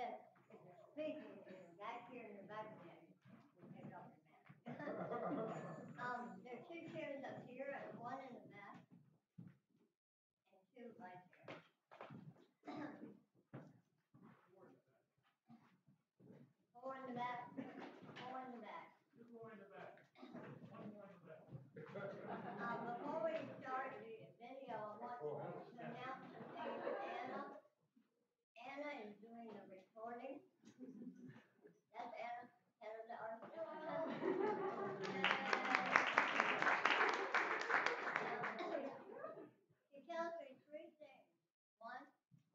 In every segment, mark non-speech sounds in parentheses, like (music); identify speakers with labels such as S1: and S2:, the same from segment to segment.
S1: Except if you're speaking, and you're back here in the background, you take off your mask. Um, there are two chairs up here and one in the back. And two right there. Four in the back, four in the back. Uh, before we start the video, I want to announce something to Anna. Anna is doing the recording. That's Anna, head of the art. She tells me three things. One,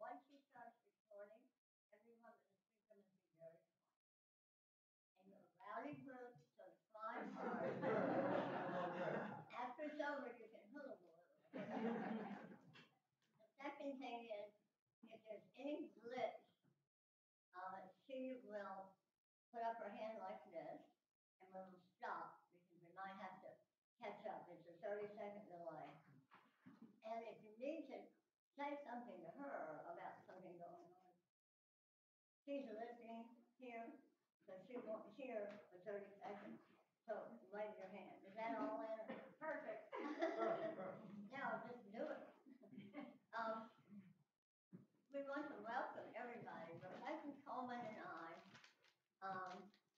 S1: once she starts recording, everyone in the street gonna be very quiet. And you're a rowdy group, so the fly's hard. After it's over, you can hula a little. The second thing is, there's uh, she will put up her hand like this, and we will stop, because we might have to catch up, it's a thirty second delay. And if you need to say something to her about something going on, she's listening here, so she won't hear for thirty seconds, so raise your hand, is that all in?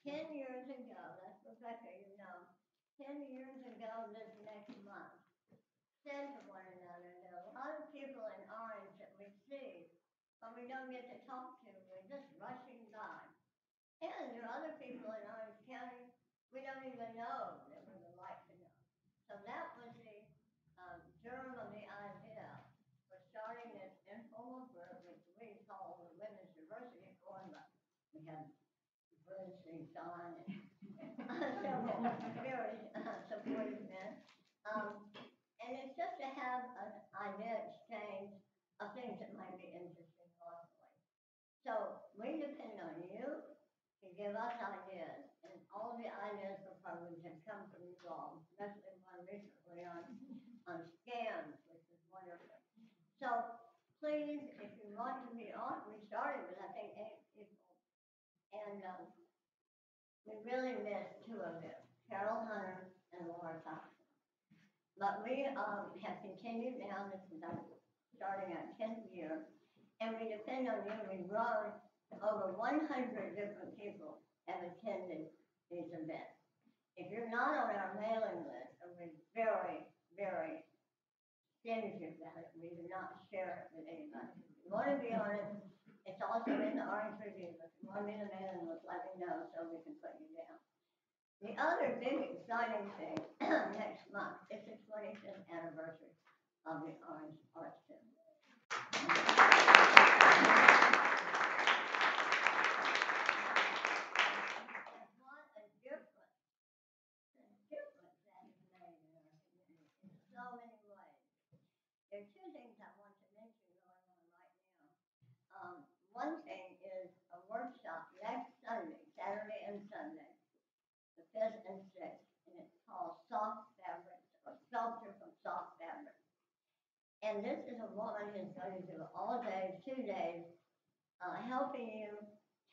S1: 10 years ago, that's Rebecca, you know, 10 years ago this next month, said to one another There are a lot of people in Orange that we see, but we don't get to talk to, we're just rushing by. And there are other people in Orange County we don't even know very supportive men. Um, and it's just to have an idea exchange of things that might be interesting locally. So we depend on you to give us ideas, and all the ideas for programs have come from you all, especially one recently on, on scams, which is wonderful. So please, if you want to be on, we started with, I think, eight people. And, um, we really missed two of them, Carol Hunter and Laura Thompson. But we, um, have continued now, this is our, starting our tenth year, and we depend on you, we run over one hundred different people have attended these events. If you're not on our mailing list, and we're very, very stingy about it, we do not share it with anybody. If you wanna be on it, it's also in the Orange Review, if you want to mail list, let me know so we can put you down. The other big exciting thing (clears throat) next month is the twenty-fifth anniversary of the Orange Arts. There are two things I want to mention going on right now. Um, one thing is a workshop next Sunday, Saturday and Sunday, fifth and and it's called Soft Fabrics, or Sculpture from Soft Fabrics. And this is a woman who's going to do all day, two days, uh, helping you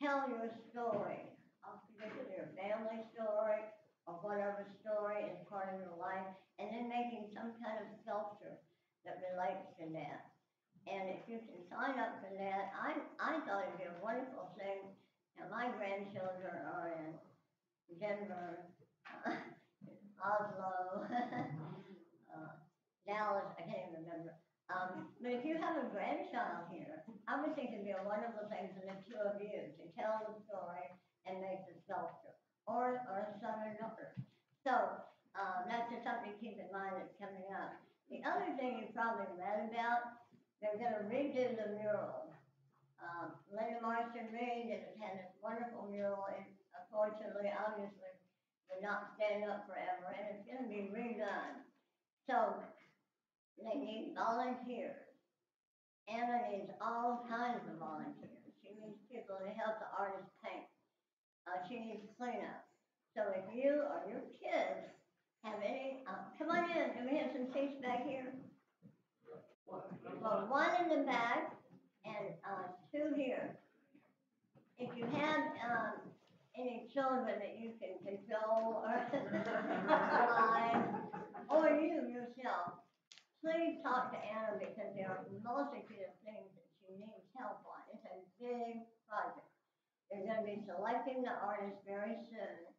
S1: tell your story, particularly your family story, or whatever story is part of your life, and then making some kind of sculpture that relates to that. And if you can sign up for that, I, I thought it'd be a wonderful thing. Now, my grandchildren are in Denver, Oslo, uh, (laughs) Dallas, (laughs) I can't even remember. Um, but if you have a grandchild here, I would think it'd be a wonderful thing for the two of you to tell the story and make the sculpture, or, or a son or daughter. So, um, that's just something to keep in mind that's coming up. The other thing you probably read about, they're gonna redo the mural. Um, Linda Marston Reed has had this wonderful mural, and unfortunately, obviously, will not stand up forever, and it's gonna be redone. So, they need volunteers. Anna needs all kinds of volunteers. She needs people to help the artist paint. Uh, she needs cleanup. So if you or your kids have any, uh, come on in, do we have some seats back here? Well, one in the back and, uh, two here. if you have, um, any children that you can control or (laughs) or you yourself, please talk to Anna because there are multitude of things that she needs help on. It's a big project. They're gonna be selecting the artist very soon.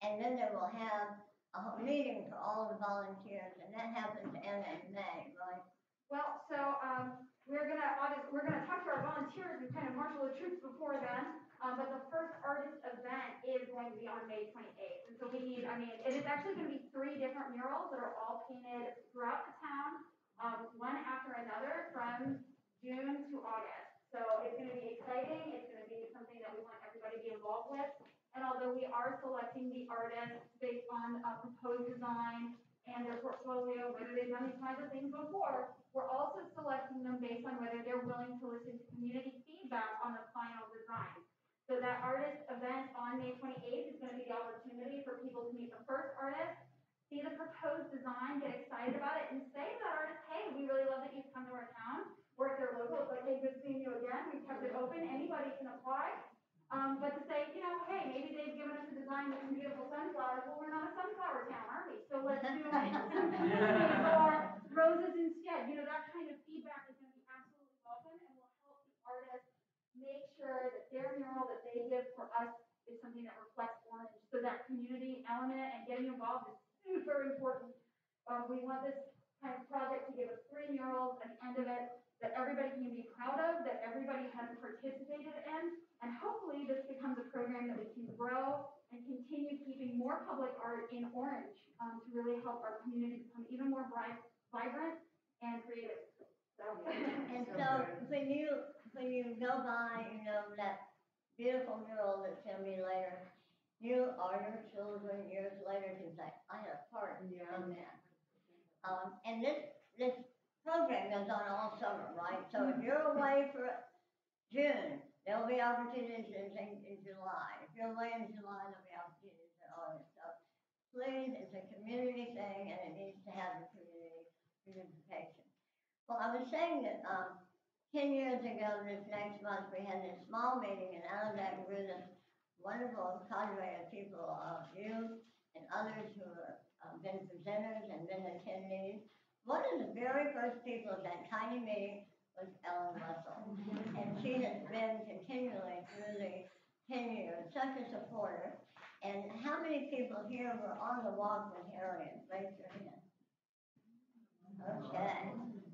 S1: And then they will have a meeting for all the volunteers, and that happens in May, right?
S2: Well, so, um, we're gonna, we're gonna talk to our volunteers and kind of marshal the troops before then. Um, but the first artist event is going to be on May twenty-eighth. And so we need, I mean, it is actually gonna be three different murals that are all painted throughout the town, um, one after another from June to August. So it's gonna be exciting, it's gonna be something that we want everybody to be involved with. And although we are selecting the artists based on, a proposed design and their portfolio, whether they've done these kinds of things before, we're also selecting them based on whether they're willing to listen to community feedback on the final design. So that artist event on May twenty-eighth is gonna be the opportunity for people to meet the first artist, see the proposed design, get excited about it, and say to that artist, hey, we really love that you've come to our town. Or if they're local, it's like, hey, good seeing you again, we've kept it open, anybody can apply. Um, but to say, you know, hey, maybe they've given us a design with some beautiful sunflowers, well, we're not a sunflower town, are we? So let's do (laughs) (laughs) or roses instead, you know, that kind of feedback is gonna be absolutely welcome and will help the artist make sure that their mural that they give for us is something that reflects Orange. So that community element and getting involved is super important. Um, we want this kind of project to give us three murals at the end of it that everybody can be proud of, that everybody has participated in. And hopefully this becomes a program that we can grow and continue keeping more public art in Orange, um, to really help our community become even more bright, vibrant and creative. So. (laughs)
S1: And so when you, when you go by, you know, that beautiful mural that gonna be later, you or your children years later can say, I had a part in that. Um, and this, this program goes on all summer, right? So if you're away for June, there'll be opportunities in, in July. If you're away in July, there'll be opportunities in August. So please, it's a community thing and it needs to have the community participation. Well, I was saying that, um, ten years ago, this next month, we had this small meeting in Alexander with this wonderful cadre of people, of you and others who have uh, been presenters and been attendees. One of the very first people at that tiny meeting was Ellen Wessel. And she has been continually through the ten years, such a supporter. And how many people here were on the walk with Harriet? Raise your hand. Okay.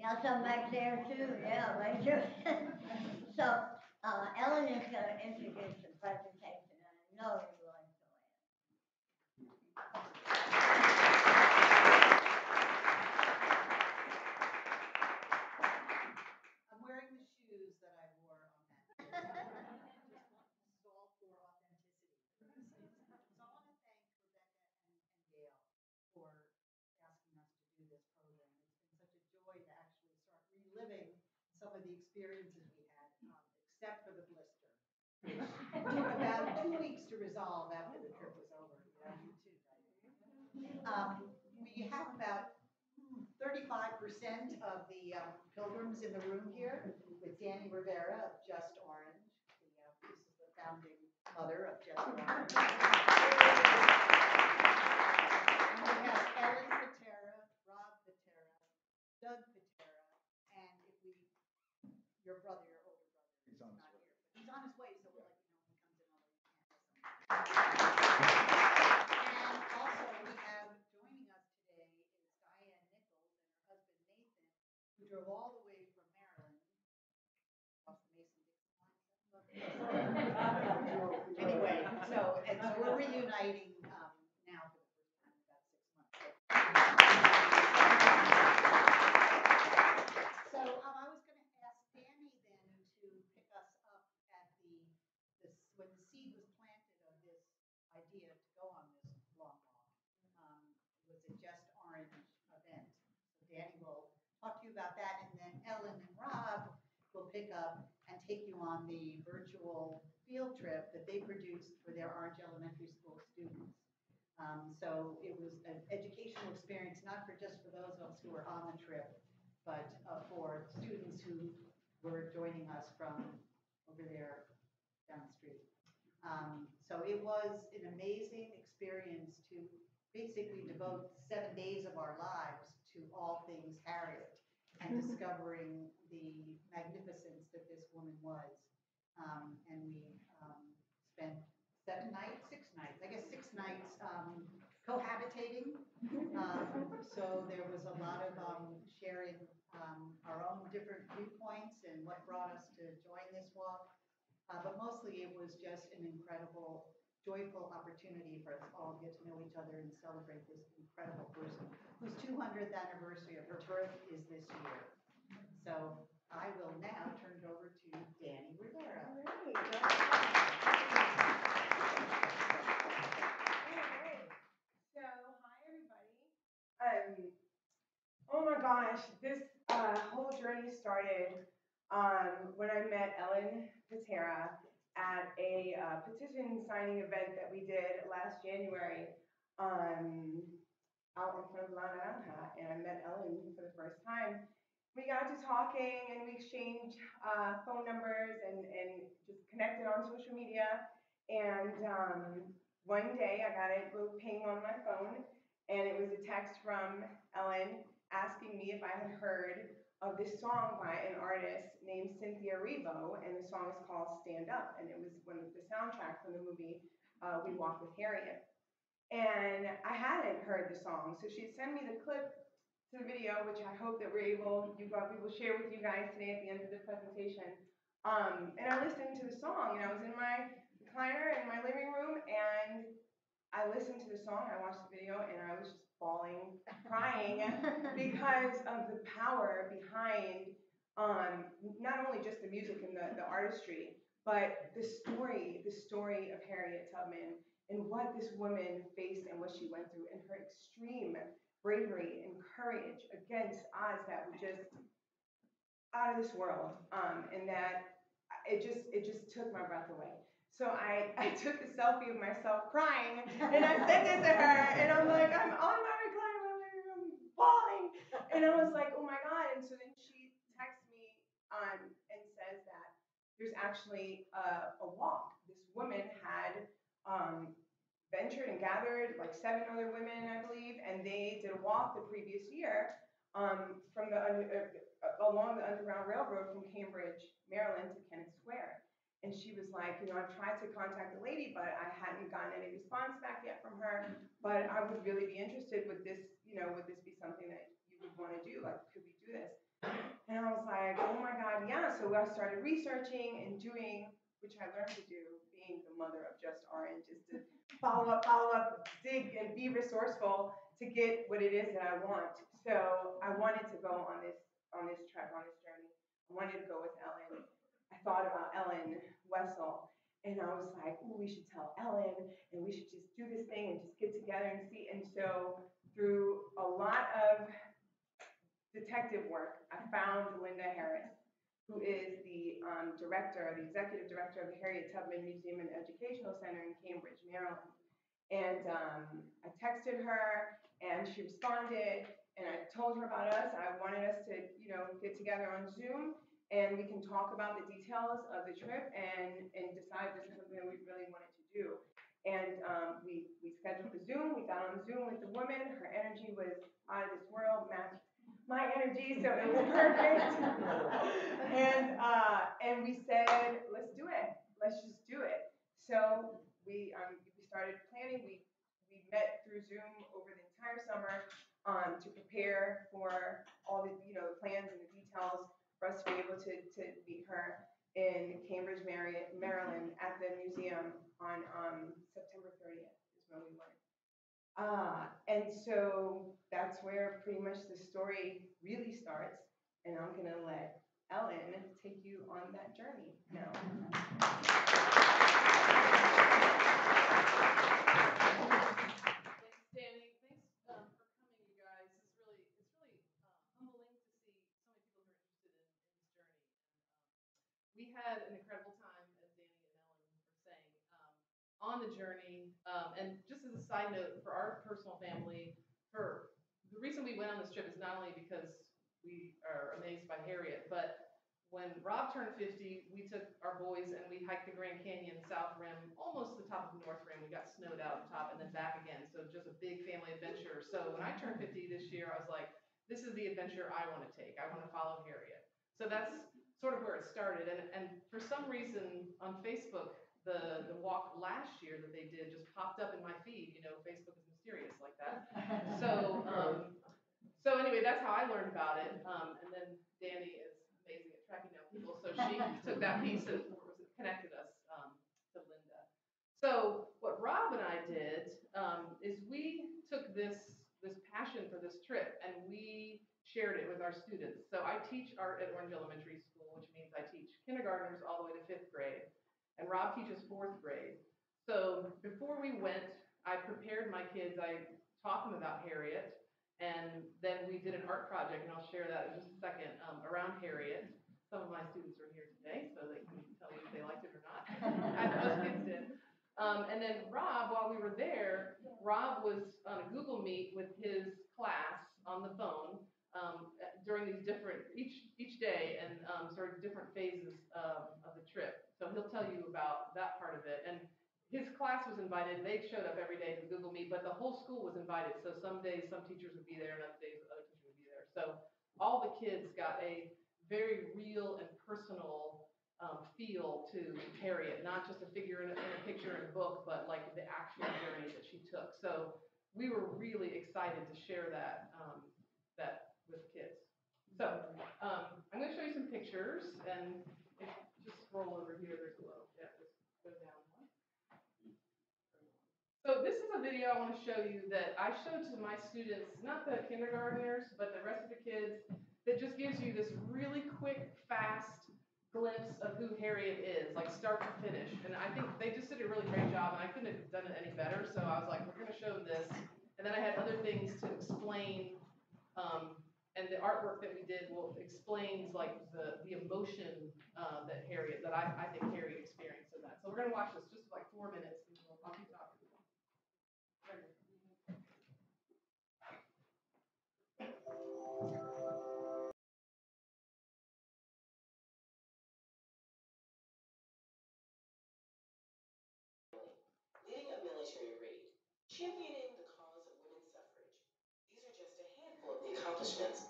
S1: Got some back there too, yeah, right here. (laughs) So, uh, Ellen is gonna introduce the presentation, I know you will enjoy it.
S3: I'm wearing the shoes that I wore on that. day. Just want- This is all for authenticity. for us. So I want to thank Rebecca and, and Gail for asking us to do this program. It's been such a joy to actually start reliving some of the experiences we had, um, except for the blister. (laughs) which Took about two weeks to resolve after the trip was over. Um, we have about thirty-five percent of the um, pilgrims in the room here with Dani Rivera of Just Orange. The, uh, This is the founding mother of Just Orange. And we have Ellen Pitera, Rob Pitera, Doug Pitera, and if we, your brother, your older brother.
S4: He's on his
S3: not
S4: way.
S3: here, but He's on his way, so we'll let you know when he comes in, although you can't miss him. And also, we have joining us today is Diane Nichols and her husband Nathan, who drove all the way from Maryland. Across the Mason-Dixon line. Anyway, so, and so we're reuniting, um, now for the first time in about six months. So, um, I was gonna ask Dani then to pick us up at the, when the seed was planted of this idea to go on this long walk. Um, it was a Just Orange event. So Dani will talk to you about that, and then Ellen and Rob will pick up and take you on the virtual field trip that they produced for their Orange Elementary School students. Um, so it was an educational experience, not for just for those of us who were on the trip, but uh, for students who were joining us from over there down the street. Um, so it was an amazing experience to basically devote seven days of our lives to all things Harriet and discovering the magnificence that this woman was. Um, and we, um, spent seven nights, six nights, I guess six nights, um, cohabitating. Um, so there was a lot of, um, sharing, um, our own different viewpoints and what brought us to join this walk. Uh, but mostly it was just an incredible, joyful opportunity for us all to get to know each other and celebrate this incredible person whose two hundredth anniversary of her birth is this year. So I will now turn it over to Dani Rivera. All right.
S4: So, hi everybody. Um, oh my gosh, this uh, whole journey started um, when I met Ellen Pitera at a uh, petition signing event that we did last January um, out in front of La Naranja, and I met Ellen for the first time. We got to talking and we exchanged uh, phone numbers and, and just connected on social media. And um, one day I got a little ping on my phone, and it was a text from Ellen asking me if I had heard of this song by an artist named Cynthia Erivo, and the song is called Stand Up, and it was one of the soundtracks from the movie uh, We Walk with Harriet. And I hadn't heard the song, so she sent me the clip to the video, which I hope that we're able, you guys, we will share with you guys today at the end of the presentation. Um, and I listened to the song, and I was in my recliner in my living room, and I listened to the song, I watched the video, and I was just bawling, (laughs) crying, because of the power behind um, not only just the music and the, the artistry, but the story, the story of Harriet Tubman and what this woman faced and what she went through, and her extreme bravery and courage against odds that were just out of this world. Um, and that it just it just took my breath away. So I, (laughs) I took a selfie of myself crying and I sent it to her and I'm like, I'm on my recliner, I'm like, I'm falling. And I was like, oh my God. And so then she texts me um, and says that there's actually a, a walk. This woman had um, ventured and gathered like seven other women, I believe, and they did a walk the previous year um, from the uh, along the Underground Railroad from Cambridge, Maryland to Kennett Square. And she was like, you know, I've tried to contact the lady, but I hadn't gotten any response back yet from her. But I would really be interested. Would this, you know, would this be something that you would want to do? Like, could we do this? And I was like, oh my God, yeah. So I started researching and doing, which I learned to do, being the mother of Just Orange, is to follow up, follow up, dig, and be resourceful to get what it is that I want. So I wanted to go on this on this trek, on this journey. I wanted to go with Ellen. I thought about Ellen Wessel, and I was like, "Ooh, we should tell Ellen, and we should just do this thing and just get together and see." And so through a lot of detective work, I found Linda Harris, who is the um, director, the executive director of the Harriet Tubman Museum and Educational Center in Cambridge, Maryland. And um, I texted her, and she responded, and I told her about us. I wanted us to, you know, get together on Zoom, and we can talk about the details of the trip and and decide this is something that we really wanted to do. And um, we we scheduled the Zoom. We got on Zoom with the woman. Her energy was out of this world, matched my energy, so it was perfect. (laughs) and uh, and we said, let's do it. Let's just do it. So we um, we started planning. We we met through Zoom over the entire summer um, to prepare for all the you know the plans and the details for us to be able to to meet her in Cambridge, Maryland, at the museum on um, September 30th is when we went. Uh, and so that's where pretty much the story really starts. And I'm gonna let Ellen take you on that journey now.
S5: Thanks, Dani. Thanks um, for coming, you guys. It's really, it's really uh, humbling to see so many people who are interested in, in this journey. And um, we had an incredible time, as Dani and Ellen were saying, um, on the journey. Um, and just as a side note, for our personal family, for the reason we went on this trip is not only because we are amazed by Harriet, but when Rob turned 50, we took our boys and we hiked the Grand Canyon South Rim, almost the top of the North Rim. We got snowed out the top and then back again. So just a big family adventure. So when I turned 50 this year, I was like, this is the adventure I want to take. I want to follow Harriet. So that's sort of where it started. And, and for some reason on Facebook, the, the walk last year that they did just popped up in my feed. You know, Facebook is mysterious like that. (laughs) So, um, so anyway, that's how I learned about it. Um, and then Dani is amazing at tracking down people, so she (laughs) took that piece and connected us um, to Linda. So what Rob and I did um, is we took this this passion for this trip and we shared it with our students. So I teach art at Orange Elementary School, which means I teach kindergartners all the way to fifth grade, and Rob teaches fourth grade. So before we went, I prepared my kids. I taught them about Harriet. And then we did an art project, and I'll share that in just a second, um, around Harriet. Some of my students are here today, so they can tell you if they liked it or not. (laughs) Most kids did. Um, and then Rob, while we were there, Rob was on a Google Meet with his class on the phone um, during these different, each, each day, and um, sort of different phases um, of the trip. So he'll tell you about that part of it. And his class was invited, they showed up every day to Google Meet, but the whole school was invited. So some days, some teachers would be there, and other days, other teachers would be there. So all the kids got a very real and personal um, feel to Harriet, not just a figure in a, in a picture in a book, but like the actual journey that she took. So we were really excited to share that um, that with kids. So um, I'm going to show you some pictures, and if, just scroll over here. There's a little, yeah, just go down one. So this is a video I want to show you that I showed to my students, not the kindergartners, but the rest of the kids, that just gives you this really quick, fast glimpse of who Harriet is, like start to finish. And I think they just did a really great job, and I couldn't have done it any better. So I was like, we're going to show them this. And then I had other things to explain. Um, and the artwork that we did will explains like the, the emotion uh, that Harriet, that I, I think Harriet experienced in that. So we're going to watch this just for like four minutes, and we'll, I'll keep talking.
S6: leading a military raid, championing the cause of women's suffrage. These are just a handful of the accomplishments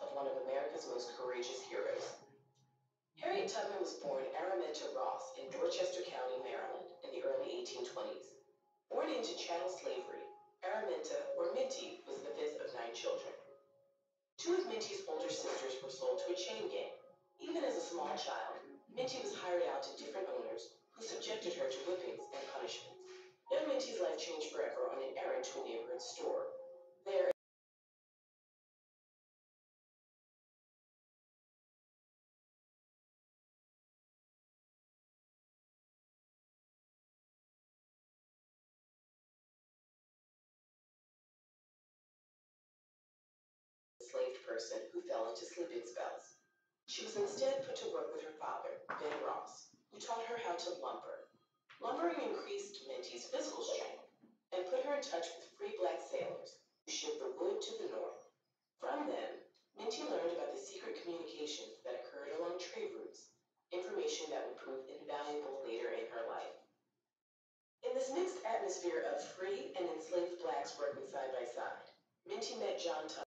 S6: America's most courageous heroes. Harriet Tubman was born Araminta Ross in Dorchester County, Maryland, in the early 1820s. Born into chattel slavery, Araminta, or Minty, was the fifth of nine children. Two of Minty's older sisters were sold to a chain gang. Even as a small child, Minty was hired out to different owners who subjected her to whippings and punishments. Young Minty's life changed forever on an errand to a neighborhood store. There, person who fell into sleeping spells. She was instead put to work with her father, Ben Ross, who taught her how to lumber. Lumbering increased Minty's physical strength and put her in touch with free black sailors who shipped the wood to the north. From them, Minty learned about the secret communications that occurred along trade routes, information that would prove invaluable later in her life. In this mixed atmosphere of free and enslaved blacks working side by side, Minty met John Tubman.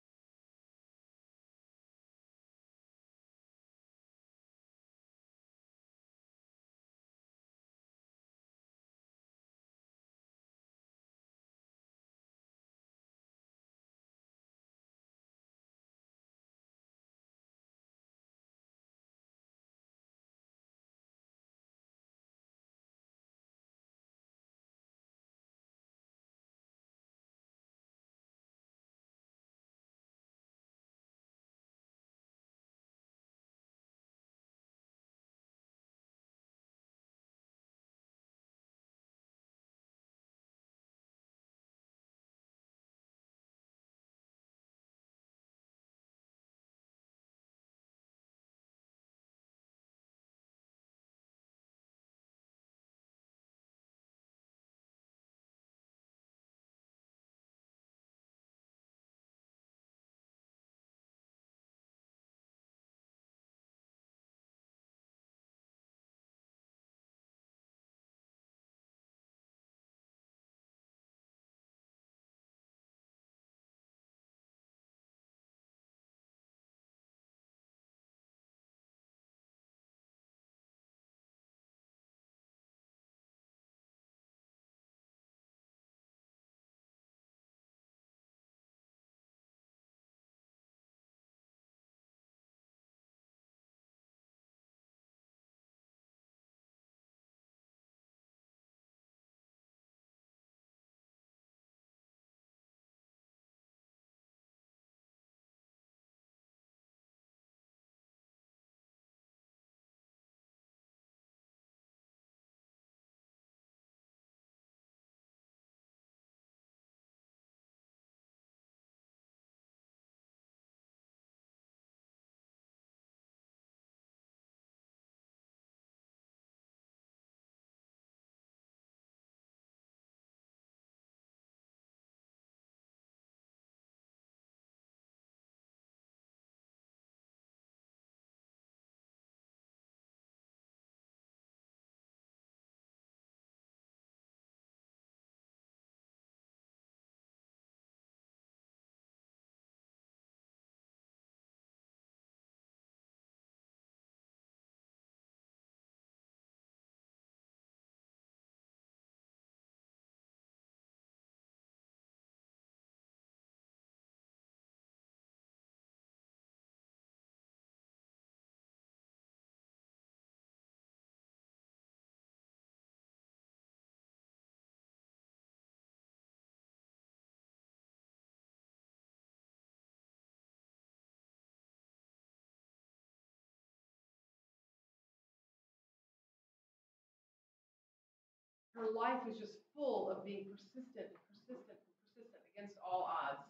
S5: Her life was just full of being persistent, persistent, persistent against all odds.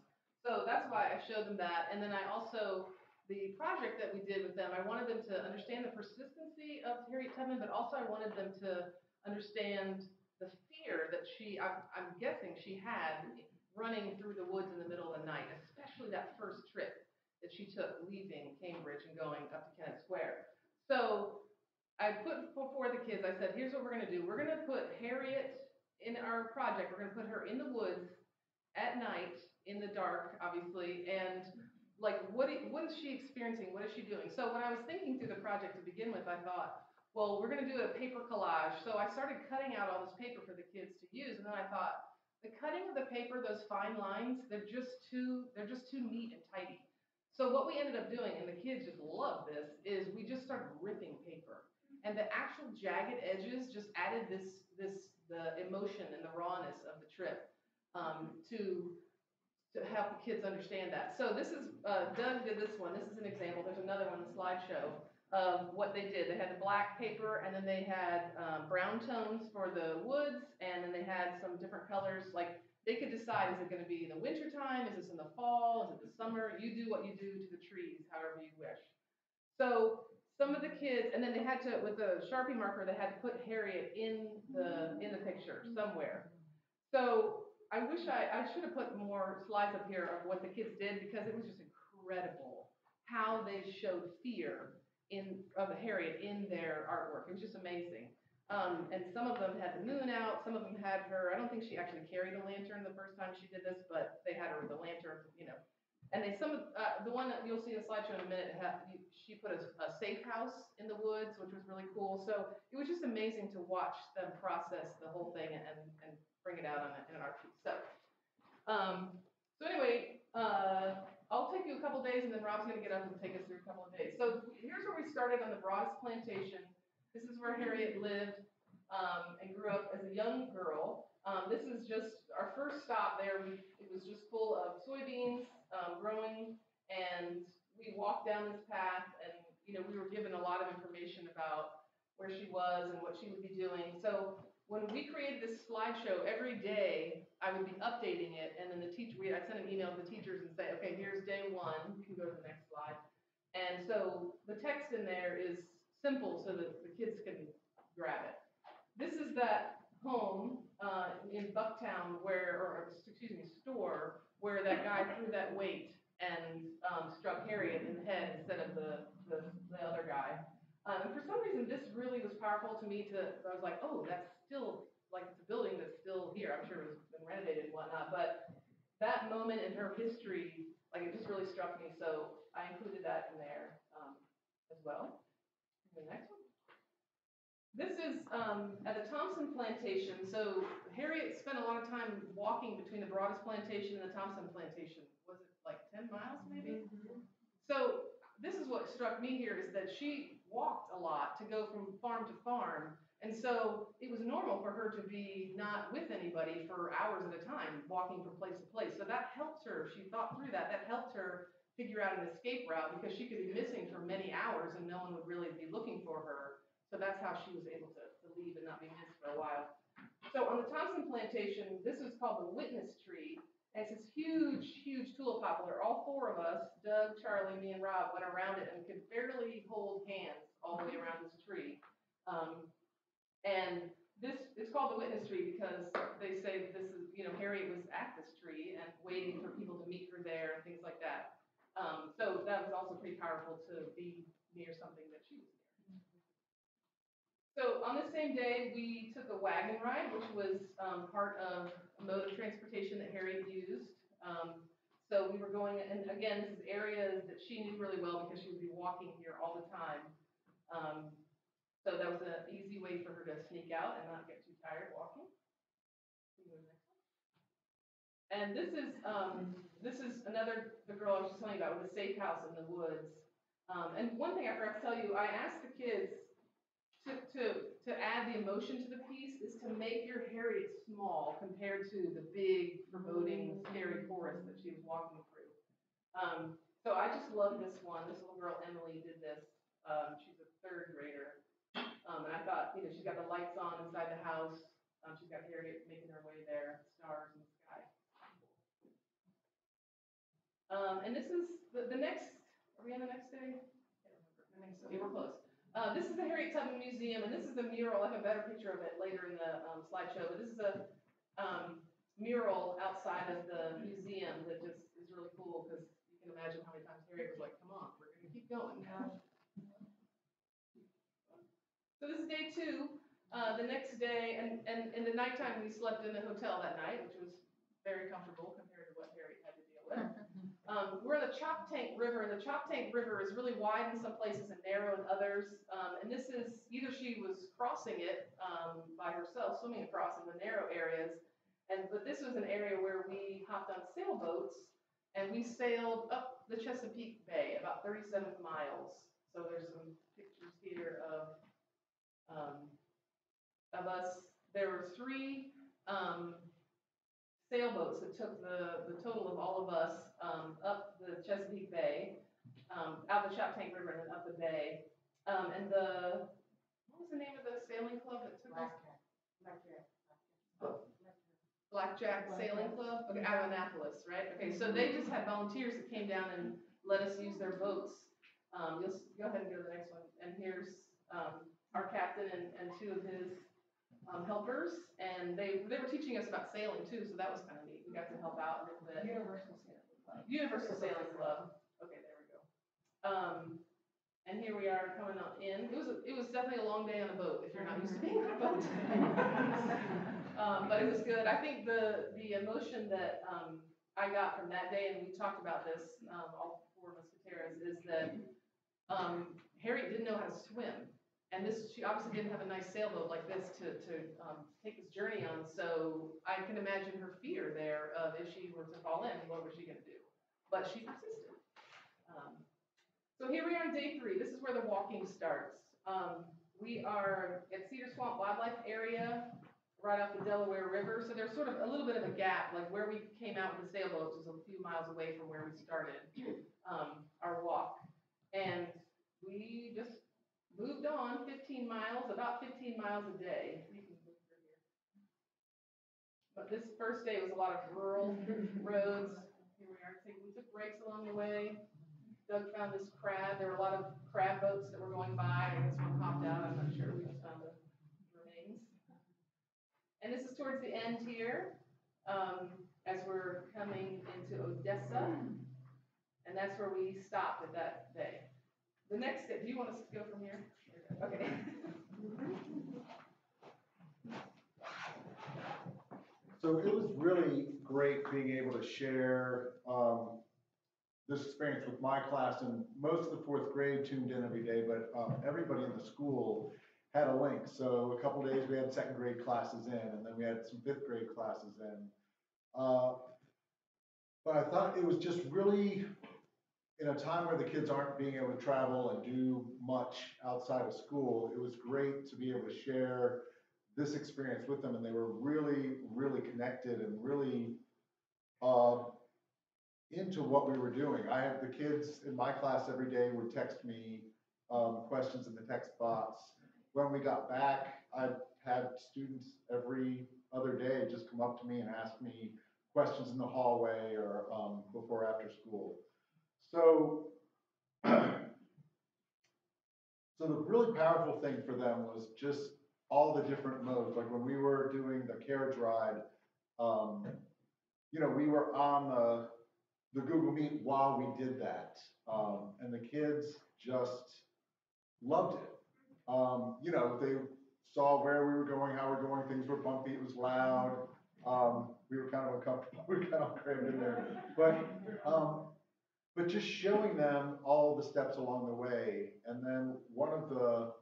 S5: So that's why I showed them that. And then I also, the project that we did with them, I wanted them to understand the persistency of Harriet Tubman, but also I wanted them to understand the fear that she, I'm, I'm guessing she had running through the woods in the middle of the night, especially that first trip that she took leaving Cambridge and going up to Kennett Square. So I put before the kids, I said, here's what we're gonna do. We're gonna put Harriet in our project, we're gonna put her in the woods at night, in the dark, obviously, and like, what, what is she experiencing? What is she doing? So when I was thinking through the project to begin with, I thought, well, we're gonna do a paper collage. So I started cutting out all this paper for the kids to use, and then I thought, the cutting of the paper, those fine lines, they're just too, they're just too neat and tidy. So what we ended up doing, and the kids just love this, is we just started ripping paper. And the actual jagged edges just added this, this, the emotion and the rawness of the trip um, to, to help the kids understand that. So this is, uh, Doug did this one. This is an example. There's another one, in the slideshow of what they did. They had the black paper and then they had um, brown tones for the woods and then they had some different colors. Like they could decide, is it gonna be in the winter time? Is this in the fall? Is it the summer? You do what you do to the trees, however you wish. So some of the kids, and then they had to, with a Sharpie marker, they had to put Harriet in the, in the picture somewhere. So I wish I, I should have put more slides up here of what the kids did because it was just incredible how they showed fear in, of Harriet in their artwork. It was just amazing. Um, and some of them had the moon out, some of them had her, I don't think she actually carried a lantern the first time she did this, but they had her with a lantern, you know. And some of, uh, the one that you'll see in the slideshow in a minute, she put a, a safe house in the woods, which was really cool. So it was just amazing to watch them process the whole thing and, and bring it out on a, in an piece. So, um, so anyway, uh, I'll take you a couple days and then Rob's gonna get up and take us through a couple of days. So here's where we started on the Brodess Plantation. This is where Harriet lived, um, and grew up as a young girl. Um, this is just our first stop there. We, it was just full of soybeans, um, growing and we walked down this path and, you know, we were given a lot of information about where she was and what she would be doing. So when we created this slideshow, every day I would be updating it, and then the teacher, we, I sent an email to the teachers and say, okay, here's day one, you can go to the next slide. And so the text in there is simple so that the kids can grab it. This is that home, uh, in Bucktown where, or, excuse me, store, where that guy threw that weight and, um, struck Harriet in the head instead of the, the, the other guy. Um, and for some reason, this really was powerful to me to, I was like, oh, that's still, like, it's a building that's still here. I'm sure it's been renovated and whatnot, but that moment in her history, like, it just really struck me. So I included that in there, um, as well. The next one. This is, um, at the Thompson Plantation. So Harriet spent a lot of time walking between the Brodess Plantation and the Thompson Plantation. Was it like ten miles maybe? So this is what struck me here is that she walked a lot to go from farm to farm. And so it was normal for her to be not with anybody for hours at a time, walking from place to place. So that helped her. She thought through that. That helped her figure out an escape route because she could be missing for many hours and no one would really be looking for her. So that's how she was able to, to leave and not be missed for a while. So on the Thompson plantation, this was called the witness tree. And it's this huge, huge tulip poplar. All four of us, Doug, Charlie, me, and Rob, went around it and could barely hold hands all the way around this tree. Um, and this is called the witness tree because they say that this is, you know, Harriet was at this tree and waiting for people to meet her there and things like that. Um, so that was also pretty powerful to be near something that she was. So on the same day, we took a wagon ride, which was um, part of a mode of transportation that Harriet used. Um, so we were going, and again, this is areas that she knew really well because she would be walking here all the time. Um, so that was an easy way for her to sneak out and not get too tired walking. And this is, um, this is another, the girl I was just telling you about with the safe house in the woods. Um, and one thing I forgot to tell you, I asked the kids to, to, to add the emotion to the piece is to make your Harriet small compared to the big, foreboding, scary forest that she was walking through. Um, so I just love this one. This little girl, Emily, did this. Um, she's a third grader. Um, and I thought, you know, she's got the lights on inside the house. Um, she's got Harriet making her way there, stars in the sky. Um, and this is the, the next, are we on the next day? Can't remember. I think so, yeah, we're close. Uh, this is the Harriet Tubman Museum, and this is the mural, I have a better picture of it later in the, um, slideshow, but this is a, um, mural outside of the museum that just is really cool, because you can imagine how many times Harriet was like, come on, we're gonna keep going. So this is day two. Uh, the next day, and, and in the nighttime, we slept in the hotel that night, which was very comfortable compared to what Harriet had to deal with. (laughs) Um, we're in the Choptank River, and the Choptank River is really wide in some places and narrow in others. Um, and this is, either she was crossing it, um, by herself, swimming across in the narrow areas. And, but this was an area where we hopped on sailboats and we sailed up the Chesapeake Bay, about thirty-seven miles. So there's some pictures here of, um, of us. There were three, um, sailboats that took the, the total of all of us, um, up the Chesapeake Bay, um, out the Choptank River and then up the bay. Um, and the, what was the name of the sailing club that took us? Blackjack Sailing Club, okay, out of Annapolis, right? Okay, so they just had volunteers that came down and let us use their boats. Um, you'll, go ahead and go to the next one, and here's, um, our captain and, and two of his, um, helpers, and they, they were teaching us about sailing too, so that was kind of neat, we got to help out a little bit.
S1: Universal Sailing Club.
S5: Universal Sailing Club, okay, there we go. Um, and here we are coming up in, it was, a- it was definitely a long day on a boat, if you're not used to being on a boat. (laughs) Um, but it was good, I think the, the emotion that, um, I got from that day, and we talked about this, um, all four musketeers, is that, um, Harriet didn't know how to swim. And this, she obviously didn't have a nice sailboat like this to, to, um, take this journey on, so I can imagine her fear there of if she were to fall in, what was she gonna do? But she persisted. Um, so here we are on day three, this is where the walking starts. Um, we are at Cedar Swamp Wildlife Area, right off the Delaware River, so there's sort of a little bit of a gap, like where we came out with the sailboats was a few miles away from where we started, um, our walk. And we just moved on fifteen miles, about fifteen miles a day. You can move through here. But this first day was a lot of rural (laughs) roads. Here we are, we took breaks along the way. Doug found this crab, there were a lot of crab boats that were going by, I guess one hopped out, I'm not sure, we just found the remains. And this is towards the end here, um, as we're coming into Odessa. And that's where we stopped at that day. The next step, do you want us to go from here? Okay.
S7: So it was really great being able to share um, this experience with my class, and most of the fourth grade tuned in every day, but um, everybody in the school had a link. So a couple days we had second grade classes in, and then we had some fifth grade classes in. Uh, But I thought it was just really, in a time where the kids aren't being able to travel and do much outside of school, it was great to be able to share this experience with them, and they were really, really connected and really uh, into what we were doing. I have the kids in my class every day would text me um, questions in the text box. When we got back, I've had students every other day just come up to me and ask me questions in the hallway or um, before after school. So, (clears throat) so the really powerful thing for them was just all the different modes. Like when we were doing the carriage ride, um, you know, we were on the the Google Meet while we did that, um, and the kids just loved it. Um, you know, they saw where we were going, how we're going. Things were bumpy. It was loud. Um, we were kind of uncomfortable. (laughs) We were kind of crammed in there, but um, but just showing them all the steps along the way, and then one of the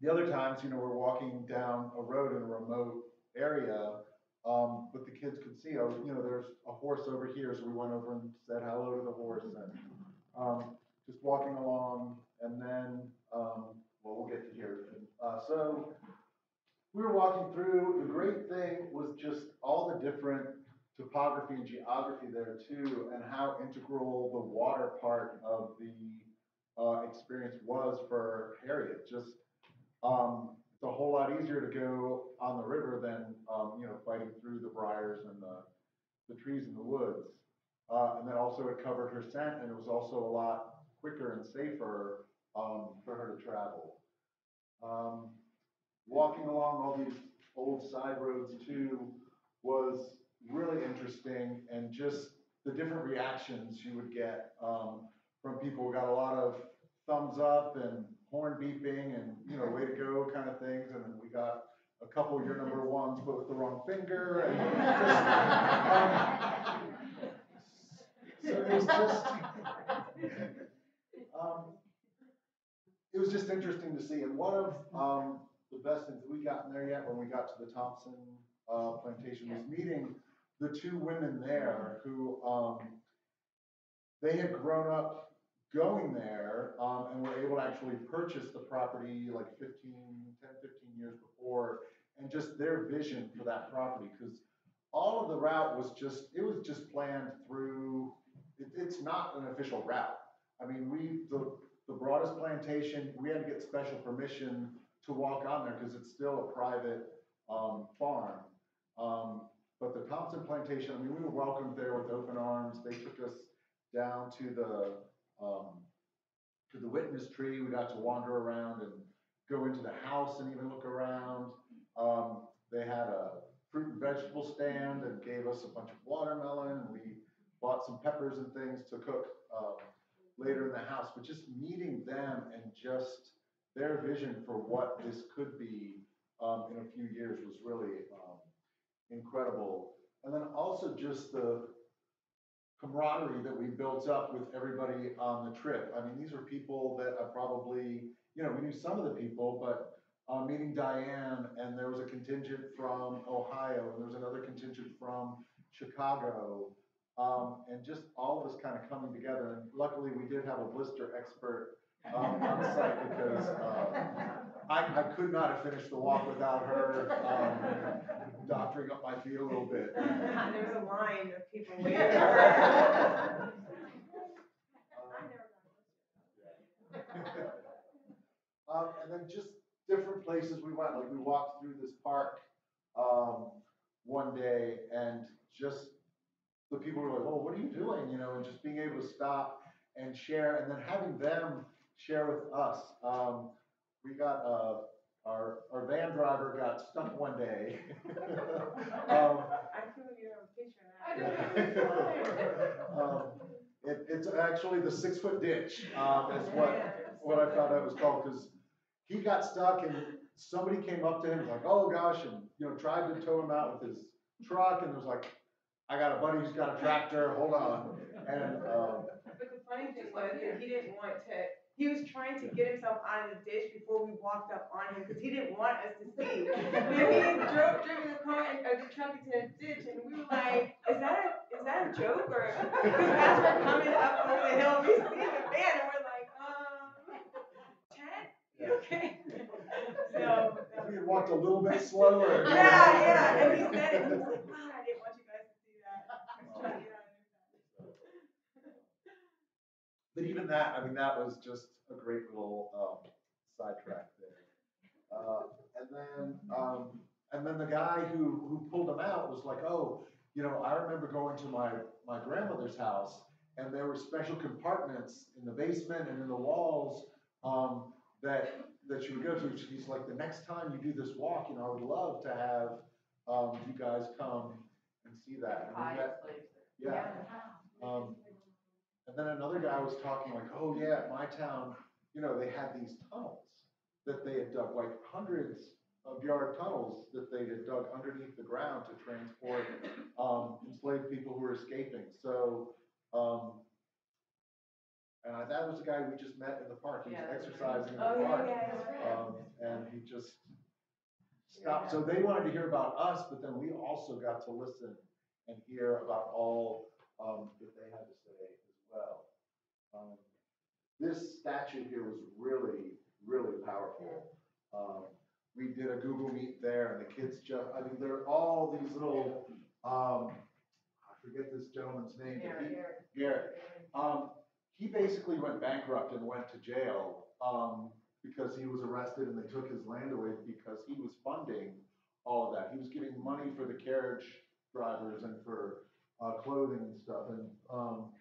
S7: the other times, you know, we're walking down a road in a remote area, um, but the kids could see, oh, you know, there's a horse over here, so we went over and said hello to the horse and, um, just walking along, and then, um, well, we'll get to here. Uh, so, we were walking through, the great thing was just all the different topography and geography there too, and how integral the water part of the, uh, experience was for Harriet, just, um, it's a whole lot easier to go on the river than, um, you know, fighting through the briars and the, the trees in the woods. Uh, and then also it covered her scent and it was also a lot quicker and safer, um, for her to travel. Um, walking along all these old side roads too was really interesting and just the different reactions you would get, um, from people. We got a lot of thumbs up and horn beeping and, you know, way to go kind of things. And then we got a couple, you're number ones, but with the wrong finger and (laughs) just, um, so it was just, um, it was just interesting to see. And one of, um, the best things, we got in there yet when we got to the Thompson, uh, plantation was meeting the two women there who, um, they had grown up going there, um, and were able to actually purchase the property like 15, 10, 15 years before, and just their vision for that property, because all of the route was just, it was just planned through, it, it's not an official route. I mean, we, the, the Brodess plantation, we had to get special permission to walk on there, because it's still a private, um, farm. Um, but the Thompson plantation, I mean, we were welcomed there with open arms, they took us down to the, um, to the witness tree, we got to wander around and go into the house and even look around. Um, they had a fruit and vegetable stand and gave us a bunch of watermelon, and we bought some peppers and things to cook, um, later in the house, but just meeting them and just their vision for what this could be, um, in a few years was really, um, incredible. And then also just the, camaraderie that we built up with everybody on the trip. I mean, these are people that I probably, you know, we knew some of the people, but uh, meeting Diane, and there was a contingent from Ohio, and there was another contingent from Chicago, um, and just all of us kind of coming together. And luckily, we did have a blister expert um, on site because uh, I, I could not have finished the walk without her um, doctoring up my feet a little bit. (laughs)
S4: There was a line of people waiting (laughs) for.
S7: Um, and then just different places we went, like we walked through this park, um, one day and just the people were like, oh, what are you doing? You know, and just being able to stop and share and then having them share with us. Um, we got, uh, our, our van driver got stuck one day. (laughs) Um,
S4: I feel you have a picture
S2: I don't know. (laughs)
S7: um, it, it's actually the six foot ditch, um, is what, what I found out was called, because he got stuck and somebody came up to him, like, oh gosh, and, you know, tried to tow him out with his truck, and was like, I got a buddy who's got a tractor, hold on, and, um,
S4: But the funny thing was he didn't want to, he was trying to get himself out of the ditch before we walked up on him, because he didn't want us to see. (laughs) And he drove, driven the car, and- or the truck into the ditch, and we were like, is that a, is that a joke, or? (laughs) Because as we're coming up over the hill, we see the van, and we're like, um, Chad, you okay? (laughs) So.
S7: we had walked a little bit slower.
S4: Yeah, yeah, and he said it, he was like, wow, I didn't want you guys to see that. I was trying to get out of there.
S7: But even that, I mean, that was just a great little, um, sidetrack there. Uh, and then, um, and then the guy who, who pulled him out was like, oh, you know, I remember going to my, my grandmother's house and there were special compartments in the basement and in the walls, um, that, that you would go to. He's like, the next time you do this walk, you know, I would love to have, um, you guys come and see that. And we met- Yeah. Um, and then another guy was talking like, oh yeah, my town, you know, they had these tunnels that they had dug, like hundreds of yard tunnels that they had dug underneath the ground to transport, um, enslaved people who were escaping. So, um, and I- that was the guy we just met in the park. He was
S5: Yeah, right.
S7: exercising in
S4: Oh,
S7: the
S4: yeah,
S7: park.
S4: yeah, right.
S7: Um, and he just stopped. So they wanted to hear about us, but then we also got to listen and hear about all, um, that they had to say. Um, this statue here was really, really powerful. Um, we did a Google Meet there and the kids just, I mean, there are all these little, um, I forget this gentleman's name, but he, Garrett. Um, he basically went bankrupt and went to jail, um, because he was arrested and they took his land away because he was funding all of that. He was giving money for the carriage drivers and for, uh, clothing and stuff, and, um,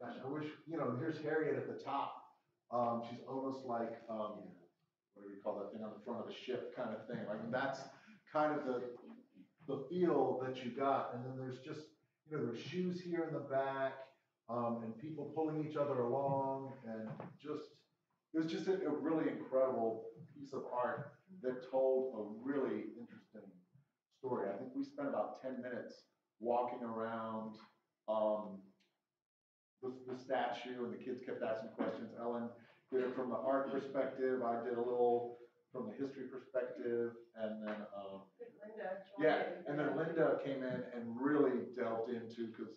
S7: gosh, I wish, you know, here's Harriet at the top. Um, she's almost like, um, what do we call that thing on the front of a ship kind of thing, like, that's kind of the, the feel that you got, and then there's just, you know, there's shoes here in the back, um, and people pulling each other along, and just, it was just a, a really incredible piece of art that told a really interesting story. I think we spent about ten minutes walking around, um, the, the statue, and the kids kept asking questions. Ellen did it from the art perspective, I did a little from the history perspective, and then, um,
S4: Linda.
S7: yeah, and then Linda came in and really delved into, because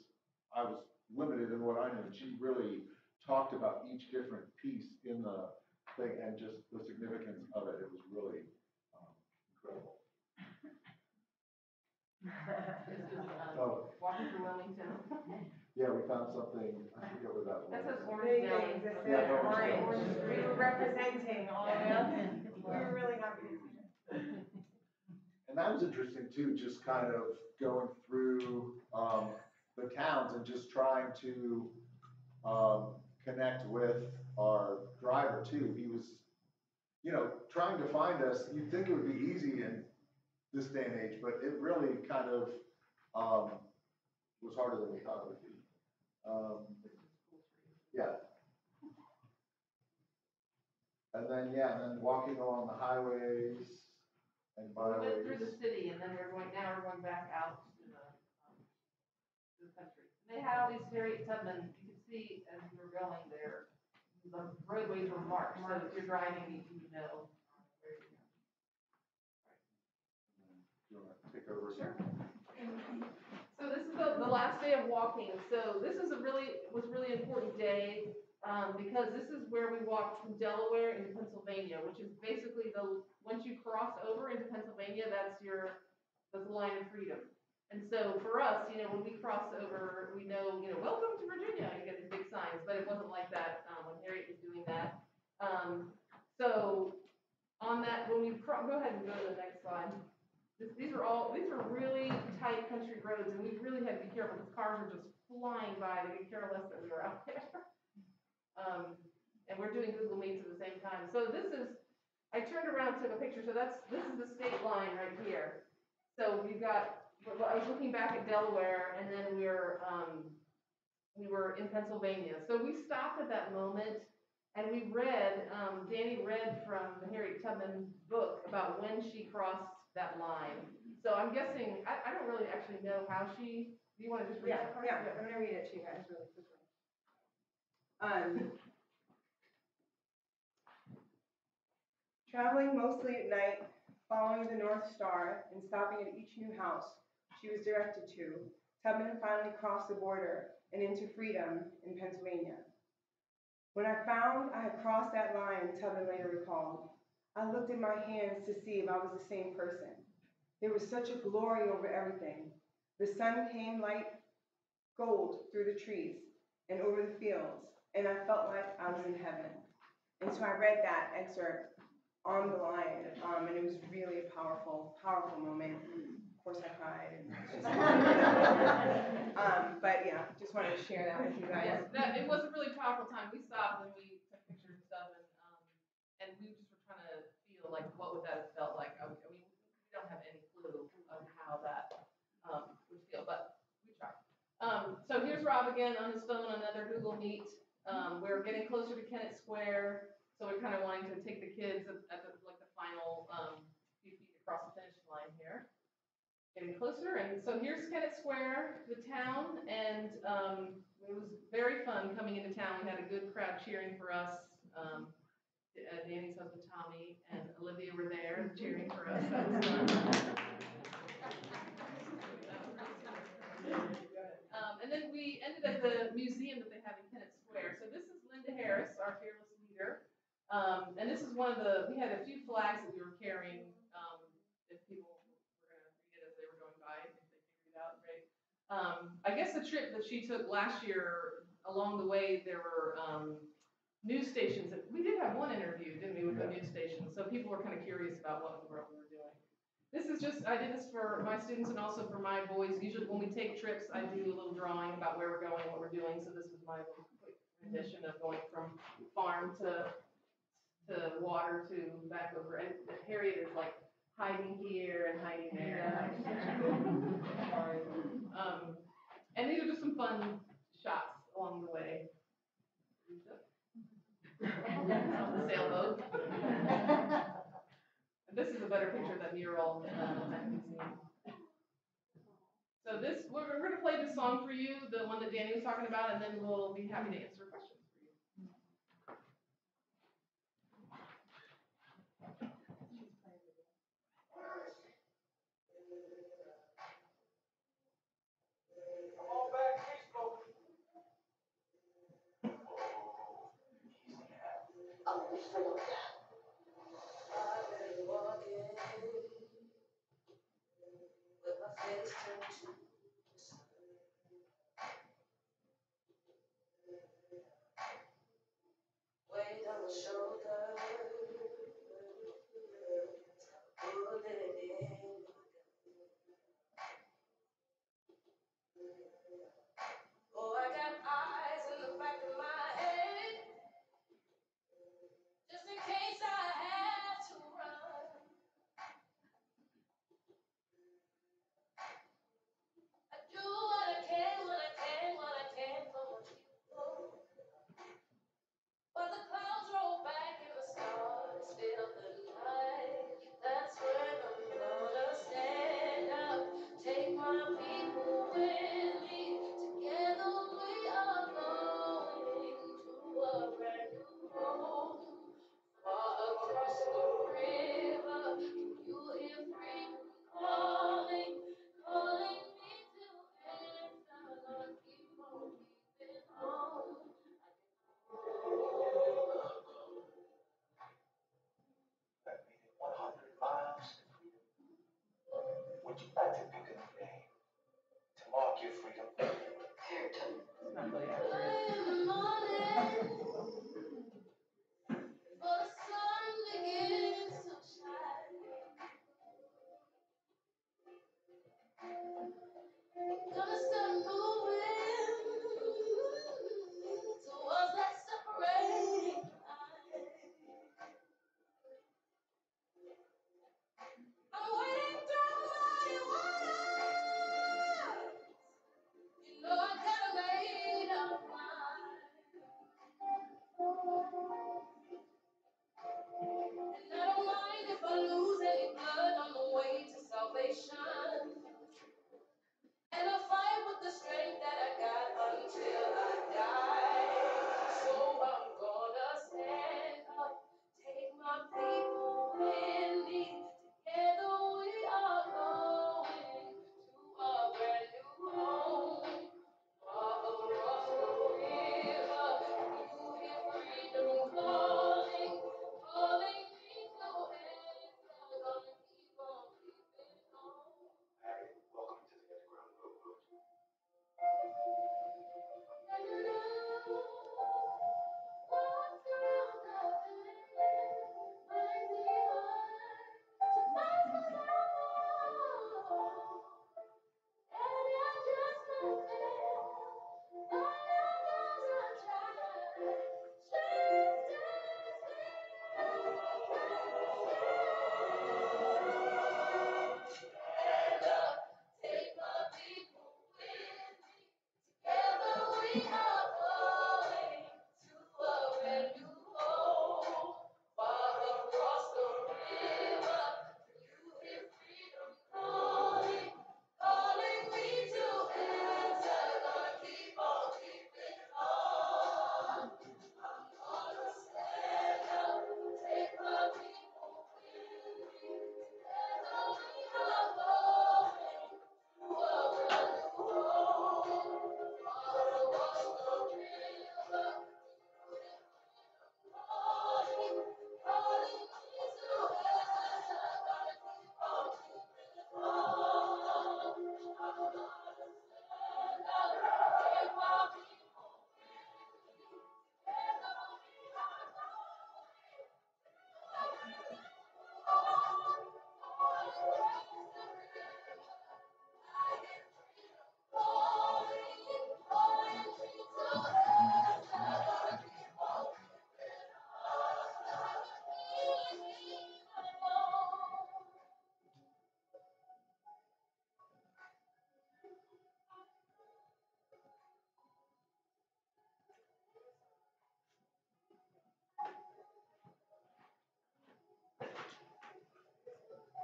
S7: I was limited in what I knew, and she really talked about each different piece in the thing and just the significance of it. It was really um, incredible. (laughs)
S5: This is, um,
S7: Oh,
S5: walking through Wilmington. (laughs)
S7: yeah, we found something, I forget what that was.
S5: That says
S4: Big
S5: orange deli.
S4: things, it
S7: Yeah,
S4: said
S7: orange
S4: orange, we were representing all of them, we were really happy to see that.
S7: And that was interesting too, just kind of going through, um, the towns and just trying to, um, connect with our driver too. He was, you know, trying to find us, you'd think it would be easy in this day and age, but it really kind of, um, was harder than we thought it would be. Um, yeah. And then, yeah, and then walking along the highways and
S5: We went through the city and then we're going, now we're going back out to the, um, to the country. They had all these Harriet Tubman, you could see as we were going there, the roadways were marked, so if you're driving, you you know. where you're going.
S7: You wanna take over?
S5: Sure. So this is the, the last day of walking, so this is a really, was really important day, um, because this is where we walked from Delaware into Pennsylvania, which is basically the, once you cross over into Pennsylvania, that's your, that's the line of freedom. And so for us, you know, when we cross over, we know, you know, welcome to Virginia, you get these big signs, but it wasn't like that, um, when Harriet was doing that. Um, so on that, when we, cro- go ahead and go to the next slide. These are all, these are really tight country roads, and we really had to be careful, because cars were just flying by, they could care less that we were out there. (laughs) Um, and we're doing Google Meets at the same time, so this is, I turned around, took a picture, so that's, this is the state line right here. So we've got, well, I was looking back at Delaware, and then we're, um, we were in Pennsylvania, so we stopped at that moment, and we read, um, Dani read from the Harriet Tubman book about when she crossed that line. So I'm guessing, I, I don't really actually know how she, do you wanna just read
S4: Yeah,
S5: that part?
S4: yeah, I'm gonna read it to you guys really quickly. Um. Traveling mostly at night, following the North Star and stopping at each new house she was directed to, Tubman finally crossed the border and into freedom in Pennsylvania. When I found I had crossed that line, Tubman later recalled, I looked at my hands to see if I was the same person. There was such a glory over everything. The sun came like gold through the trees and over the fields, and I felt like I was in heaven. And so I read that excerpt on the line, um, and it was really a powerful, powerful moment. Of course, I cried. And (laughs) um, but yeah, just wanted to share that with you guys.
S5: Yes, that, it was a really powerful time. We stopped and we took pictures and stuff and, um, and we just feel like, what would that have felt like? I, I mean, we don't have any clue of how that, um, would feel, but we try. Um, so here's Rob again on his phone, another Google Meet. Um, we're getting closer to Kennett Square, so we're kind of wanting to take the kids at, at the, like the final, um, few feet across the finish line here. Getting closer, and so here's Kennett Square, the town, and, um, it was very fun coming into town. We had a good crowd cheering for us. Um, uh, Dani's husband Tommy and Olivia were there cheering for us. That was fun. Um, and then we ended at the museum that they have in Kennett Square. So this is Linda Harris, our fearless leader. Um, and this is one of the, we had a few flags that we were carrying, um, if people were gonna read it as they were going by, if they figured it out, right? Um, I guess the trip that she took last year, along the way, there were, um, news stations. We did have one interview, didn't we, with the news station? So people were kind of curious about what in the world we were doing. This is just, I did this for my students and also for my boys. Usually when we take trips, I do a little drawing about where we're going, what we're doing. So this was my little quick rendition of going from farm to, to water to back over. And Harriet is like hiding here and hiding there. (laughs) Um, and these are just some fun shots along the way. The sailboat. (laughs) This is a better picture of that mural uh, at the museum. So this, we're, we're gonna play this song for you, the one that Dani was talking about, and then we'll be happy to answer questions
S8: Weight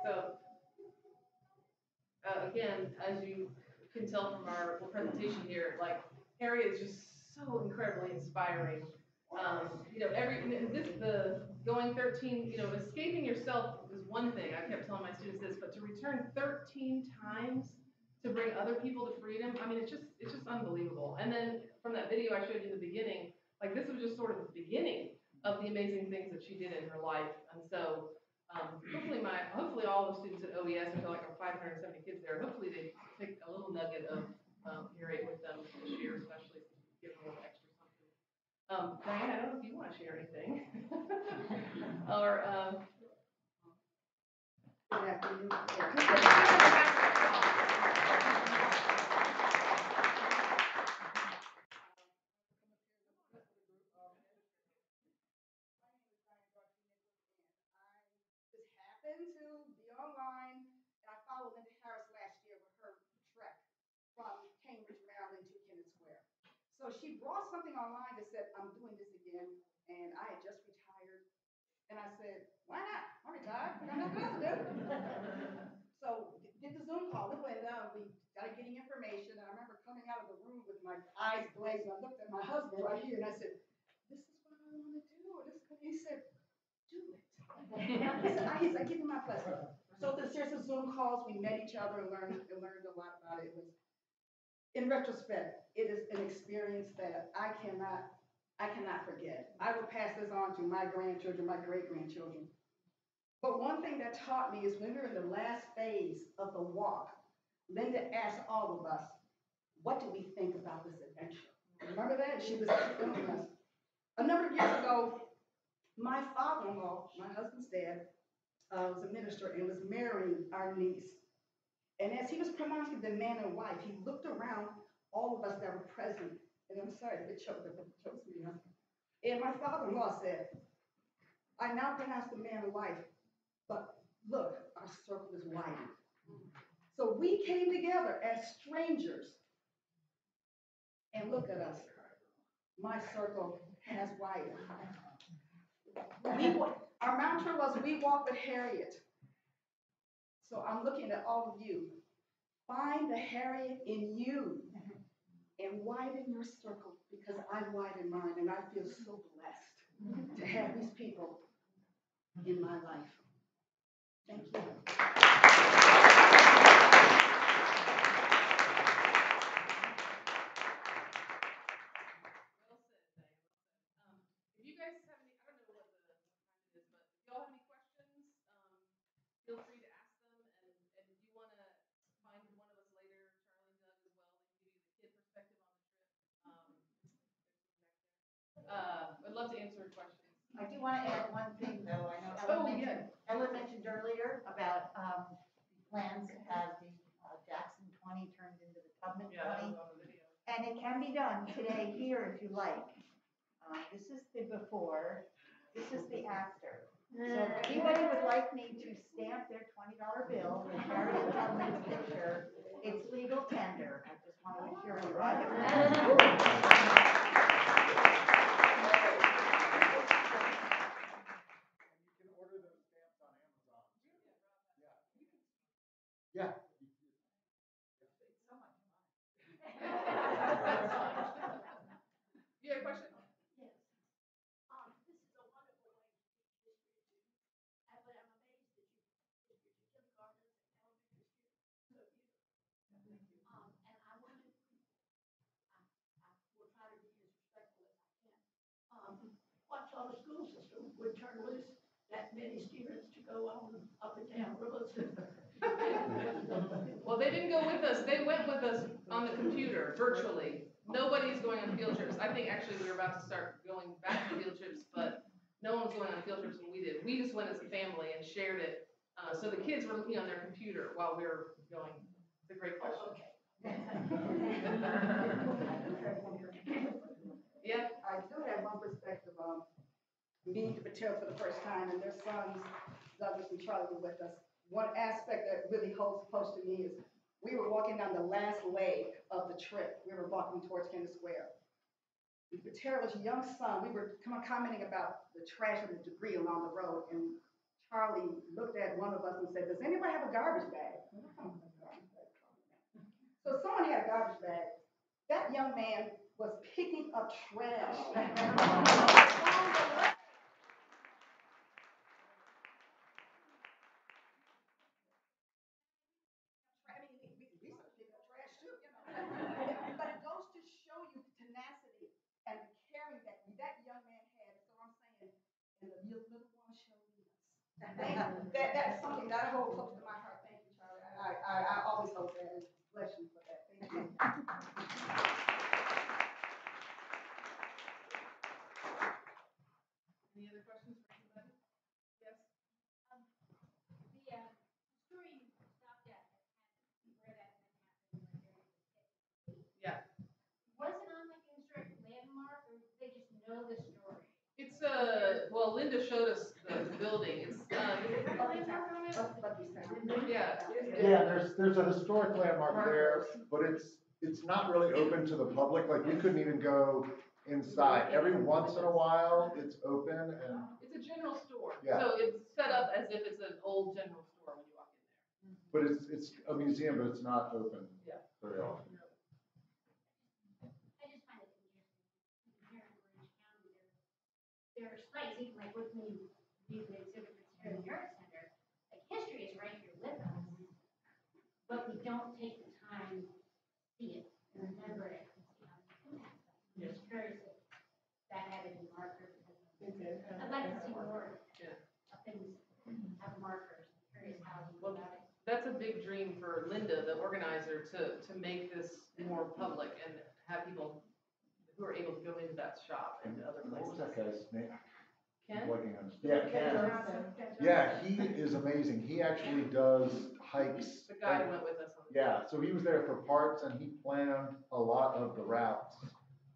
S5: So, uh, again, as you can tell from our presentation here, like Harriet is just so incredibly inspiring. Um, you know, every, this, the, going thirteen, you know, escaping yourself is one thing, I kept telling my students this, but to return thirteen times to bring other people to freedom, I mean, it's just, it's just unbelievable. And then from that video I showed you in the beginning, like this was just sort of the beginning of the amazing things that she did in her life. And so, um, hopefully my, hopefully all the students at OES, I feel like I'm five hundred and seventy kids there, hopefully they take a little nugget of, um, with them this year, especially give them a little extra something. Um, Diane, I don't know if you wanna share anything. (laughs) Or, um.
S9: Good (laughs) afternoon. just happened to be online, and I followed Linda Harris last year with her trek from Cambridge, Maryland to Kennett Square. So she brought something online that said, I'm doing this again, and I had just retired. And I said, why not? I'm retired, I got nothing else to do. (laughs) So did the Zoom call with Linda, we started uh, getting information, and I remember coming out of the room with my eyes and I looked at my husband right here, and I said, this is what I wanna do, this, he said, do it. He said, I, said, give me my blessing. So the series of Zoom calls, we met each other and learned, and learned a lot about it. It was, in retrospect, it is an experience that I cannot, I cannot forget. I will pass this on to my grandchildren, my great-grandchildren. But one thing that taught me is when we were in the last phase of the walk, Linda asked all of us, what do we think about this adventure? Remember that? She was filming us. A number of years ago, my father-in-law, my husband's dad, uh, was a minister and was marrying our niece. And as he was pronouncing the man and wife, he looked around all of us that were present. And I'm sorry, it choked, it chokes me up. And my father-in-law said, I now pronounce the man and wife, but look, our circle is widened. So we came together as strangers. And look at us. My circle has widened. We, our mantra was, we walk with Harriet. So I'm looking at all of you. Find the Harriet in you and widen your circle because I widen mine and I feel so blessed to have these people in my life. Thank you.
S5: Well said, Diane, well said. Um, if you guys have any, I don't know what the, what time it is, but if y'all have any questions, um, feel free to ask them, and, and if you wanna find one of us later, Charlie and Doug as well, they can give you the kid perspective on the trip. Um, Uh, I'd love to answer questions.
S3: I do want to add one thing, though. I know
S5: Oh,
S3: Ellen mentioned,
S5: yeah.
S3: Ellen mentioned earlier about, um, plans to have the uh, Jackson twenty turned into the Tubman
S5: Yeah, that
S3: twenty.
S5: was on the video.
S10: And it can be done today here if you like. Uh, This is the before, this is the after. So if anybody would like me to stamp their twenty dollar bill with Harriet Tubman's picture, it's legal tender. I just want to assure you. I have-
S7: You can order those stamps on Amazon. Yeah. Yeah.
S5: You have a question?
S1: Yes. Um, this is a wonderful way to teach history to, and but I'm amazed that you, that your kindergartners and elementary students so beautiful. Um, and I wanted, I, I will try to be as respectful as I can. Um, watch all the school system would turn loose that many students to go on up and down roads. (laughs)
S5: Well, they didn't go with us, they went with us on the computer, virtually. Nobody's going on field trips. I think actually we were about to start going back to field trips, but no one was going on field trips when we did. We just went as a family and shared it. Uh, so the kids were looking on their computer while we were going. It's a great question. (laughs) (laughs) Yeah,
S9: I do have one perspective, um, meeting the Pitera for the first time, and their sons, Douglas and Charlie were with us. One aspect that really holds close to me is, we were walking down the last leg of the trip, we were walking towards Kennett Square. Pitera's young son, we were commenting about the trash and the debris along the road, and Charlie looked at one of us and said, does anybody have a garbage bag? I said, "I don't have a garbage bag." So someone had a garbage bag. That young man was picking up trash. Oh. I mean, we, we, we used to pick up trash too, you know. But it goes to show you the tenacity and the caring that that young man had. So I'm saying, and the little, little one showed me. Thank- That, that's something that I hold close to my heart. Thank you, Charlie. I, I, I always hope that and bless you for that. Thank you. (laughs)
S5: Any other questions for anybody? Yes?
S2: The, uh, story stopped at, where that happened,
S5: Yeah.
S2: was it on like a historic landmark, or did they just know the story?
S5: It's, uh, well, Linda showed us the building. It's, um, is it a landmark on it?
S9: That's what you said.
S5: Yeah.
S7: Yeah, there's, there's a historic landmark there, but it's, it's not really open to the public, like, we couldn't even go inside. Every once in a while, it's open and,
S5: It's a general store.
S7: Yeah.
S5: So it's set up as if it's an old general store when you walk in there.
S7: but it's, it's a museum, but it's not open
S5: Yeah.
S7: very often.
S2: I just find it interesting, here in Orange County, there, there are sites, even like when you do the exhibits here in the Art Center, like history is right here with us, but we don't take the time to see it and remember it and see how it impacts us. I'm just curious if that had any markers. I'd like to see more
S5: Yeah.
S2: of things have markers, curious how you
S5: Well,
S2: about it.
S5: That's a big dream for Linda, the organizer, to, to make this more public and have people who are able to go into that shop and other
S7: What was
S5: places.
S7: that guy's name?
S5: Ken?
S7: Blanking on his- Yeah, Ken. Yeah, he is amazing. He actually does hikes.
S5: The guy went with us on.
S7: Yeah, so he was there for parts and he planned a lot of the routes.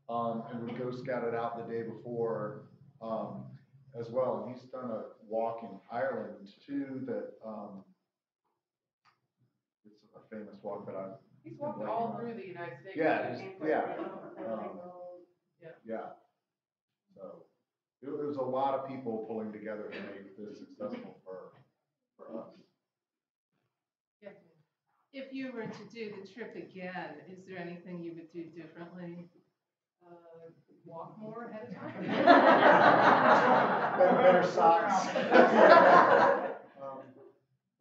S7: Um, and would go scout it out the day before, um, as well. And he's done a walk in Ireland too that, um, it's a famous walk that I've,
S5: He's walked all through the United States.
S7: yeah,
S5: There's-
S7: he's- yeah. um,
S5: Yeah.
S7: Yeah. So, it it was a lot of people pulling together to make this successful for, for us.
S5: Yeah.
S11: If you were to do the trip again, is there anything you would do differently?
S5: Uh, walk more ahead of time. (laughs)
S7: Better, better socks. (laughs) Um,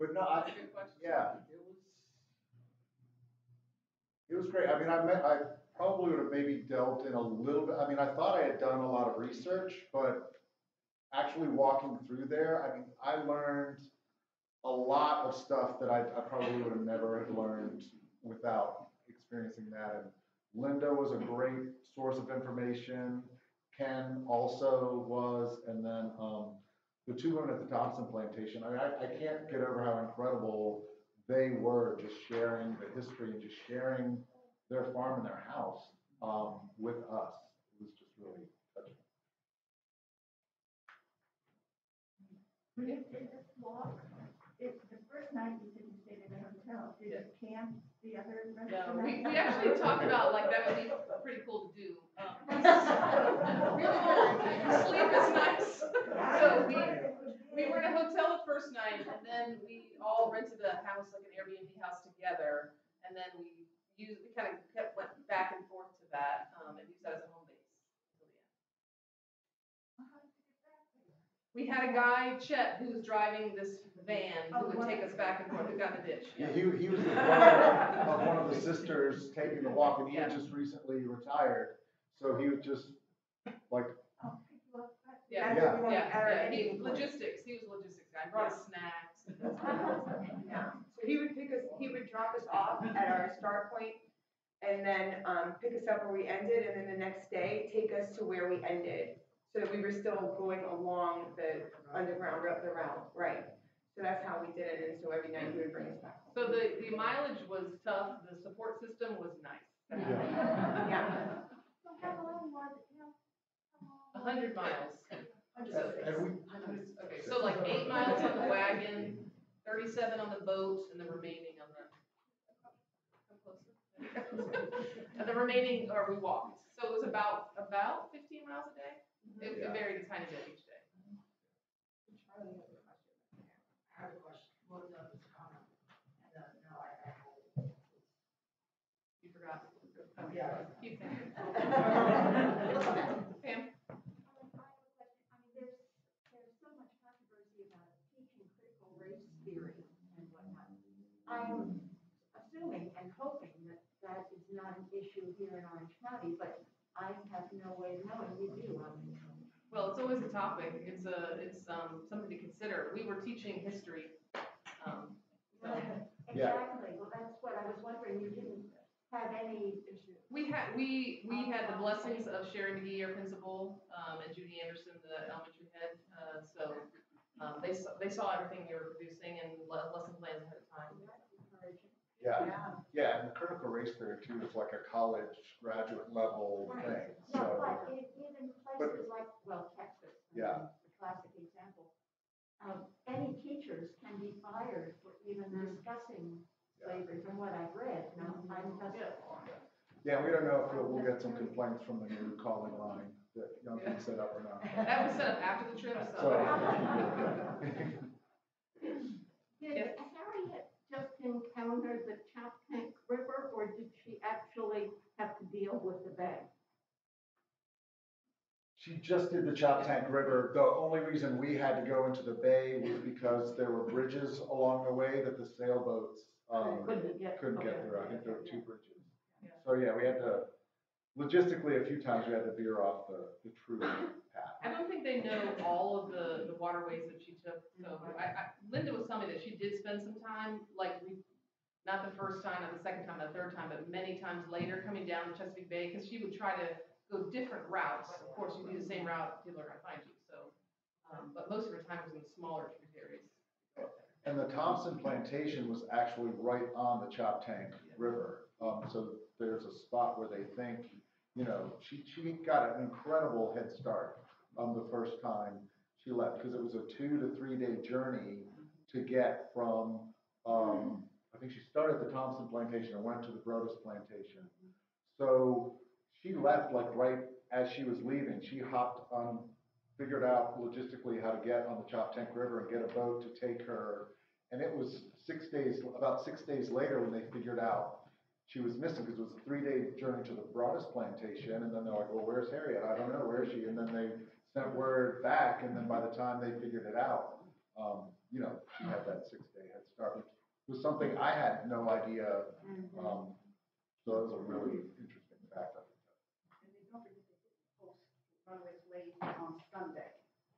S7: But no, I,
S5: good question.
S7: yeah, it was, it was great. I mean, I met, I probably would have maybe delved in a little bit. I mean, I thought I had done a lot of research, but actually walking through there, I mean, I learned a lot of stuff that I, I probably would have never learned without experiencing that. And Linda was a great source of information. Ken also was, and then, um, the two women at the Thompson plantation, I mean, I, I can't get over how incredible they were just sharing the history and just sharing their farm and their house, um, with us. It was just really touching.
S10: This walk, it's the first night you said you stayed in a hotel, did you camp the other rest
S5: No,
S10: of the
S5: we,
S10: night?
S5: we actually talked about, like, that would be pretty cool to do. Um, (laughs)
S9: Really good. (laughs)
S5: Sleep is nice. So we, we were in a hotel the first night, and then we all rented a house, like an Airbnb house together, and then we used, we kind of kept, went back and forth to that, um, and used that as a home base. until the end. We had a guy, Chet, who was driving this van, who would take us back and forth, who got the ditch.
S7: Yeah, he, he was the brother of one of the sisters taking the walk, and he had just recently retired. So he was just like,
S10: pick you up, but-
S5: Yeah,
S7: Yeah.
S5: yeah, yeah, he, logistics, he was a logistics guy, brought us snacks.
S4: Yeah, so he would pick us, he would drop us off at our start point and then, um, pick us up where we ended and then the next day, take us to where we ended. So that we were still going along the underground route, the route, right? So that's how we did it, and so every night he would bring us back.
S5: So the, the mileage was tough, the support system was nice.
S7: yeah.
S4: Yeah.
S2: So how long was it.
S5: A hundred miles.
S7: And and we,
S5: Okay, so like eight miles on the wagon, thirty-seven on the boat, and the remaining on the. Come closer. And the remaining, or we walked, so it was about, about fifteen miles a day. It it
S7: Yeah.
S5: varied a tiny bit each day.
S3: Charlie has a question.
S5: What was up this comment?
S9: And, uh, no, I, I,
S5: You forgot.
S9: Oh, yeah.
S5: Keep thinking. (laughs) Pam?
S12: I have a question. I mean, there's, there's so much controversy about teaching critical race theory and whatnot. I'm assuming and hoping that that is not an issue here in Orange County, but I have no way of knowing. You do, obviously.
S5: Well, it's always a topic. It's a, it's, um, something to consider. We were teaching history, um, so.
S7: Yeah.
S12: Exactly. Well, that's what I was wondering. You didn't have any issue.
S5: We had, we, we had the blessings of Sherry McGee, our principal, um, and Judy Anderson, the elementary head, uh, so, um, they saw, they saw everything you were producing and le- lesson plans ahead of time.
S12: That's encouraging.
S7: Yeah, yeah, and the critical race theory too is like a college graduate level thing,
S12: No,
S7: so.
S12: but in, even places like, well, Texas. I
S7: Yeah.
S12: The classic example. Um, any teachers can be fired for even discussing slavery from what I've read. Now, I'm just,
S7: Yeah, we don't know if we'll, we'll get some complaints from the new calling line that young people set up or not. (laughs)
S5: That was set up after the trip,
S7: So.
S5: so.
S12: did Harriet just encounter the Choptank River, or did she actually have to deal with the bay?
S7: She just did the Choptank River. The only reason we had to go into the bay was because there were bridges along the way that the sailboats, um,
S12: Couldn't get.
S7: couldn't get through. I think there were two bridges.
S5: Yeah.
S7: So, yeah, we had to, logistically, a few times we had to veer off the, the true path.
S5: I don't think they know all of the, the waterways that she took, so I, I, Linda was telling me that she did spend some time, like, we, not the first time, not the second time, not the third time, but many times later, coming down the Chesapeake Bay, because she would try to go different routes. Of course, you do the same route, people are gonna find you, so, um, but most of her time was in smaller tributaries.
S7: And the Thompson Plantation was actually right on the Choptank River. Um, so there's a spot where they think, you know, she, she got an incredible head start on the first time she left, because it was a two to three day journey to get from, um, I think she started at the Thompson Plantation and went to the Brodess Plantation. So she left like right as she was leaving. She hopped on, figured out logistically how to get on the Choptank River and get a boat to take her. And it was six days, about six days later when they figured out she was missing, because it was a three-day journey to the Brodess Plantation. And then they're like, well, where's Harriet? I don't know, where is she? And then they sent word back, and then by the time they figured it out, um, you know, she had that six-day head start, which was something I had no idea. Um, so it was a really interesting fact. I think.
S9: And then don't forget they didn't post runways late on Sunday.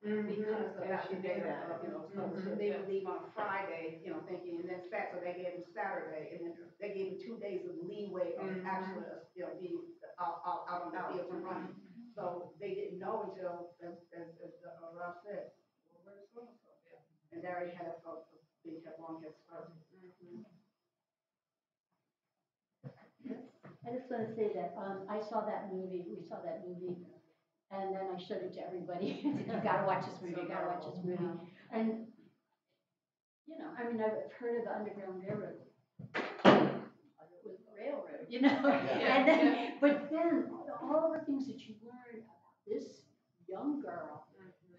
S12: Mm-hmm.
S9: Because of
S4: Yeah,
S9: that,
S4: she
S9: day,
S4: did that.
S9: you know, so, so
S4: Mhm.
S9: they would leave on Friday, you know, thinking, and then Sat, so they gave them Saturday, and then they gave them two days of leeway of
S4: Mhm.
S9: actually, you know, being out, out, out on the field and running. So they didn't know until, as, as, as uh, Ralph said, well, where's so-and-so? And they already had a, a, a big, a long head start.
S13: I just want to say that, um, I saw that movie, we saw that movie, and then I showed it to everybody. (laughs) You gotta watch this movie, you gotta watch this movie. And, you know, I mean, I've heard of the Underground Railroad. With railroad, you know?
S5: Yeah. (laughs)
S13: And then, but then, all the things that you learn about this young girl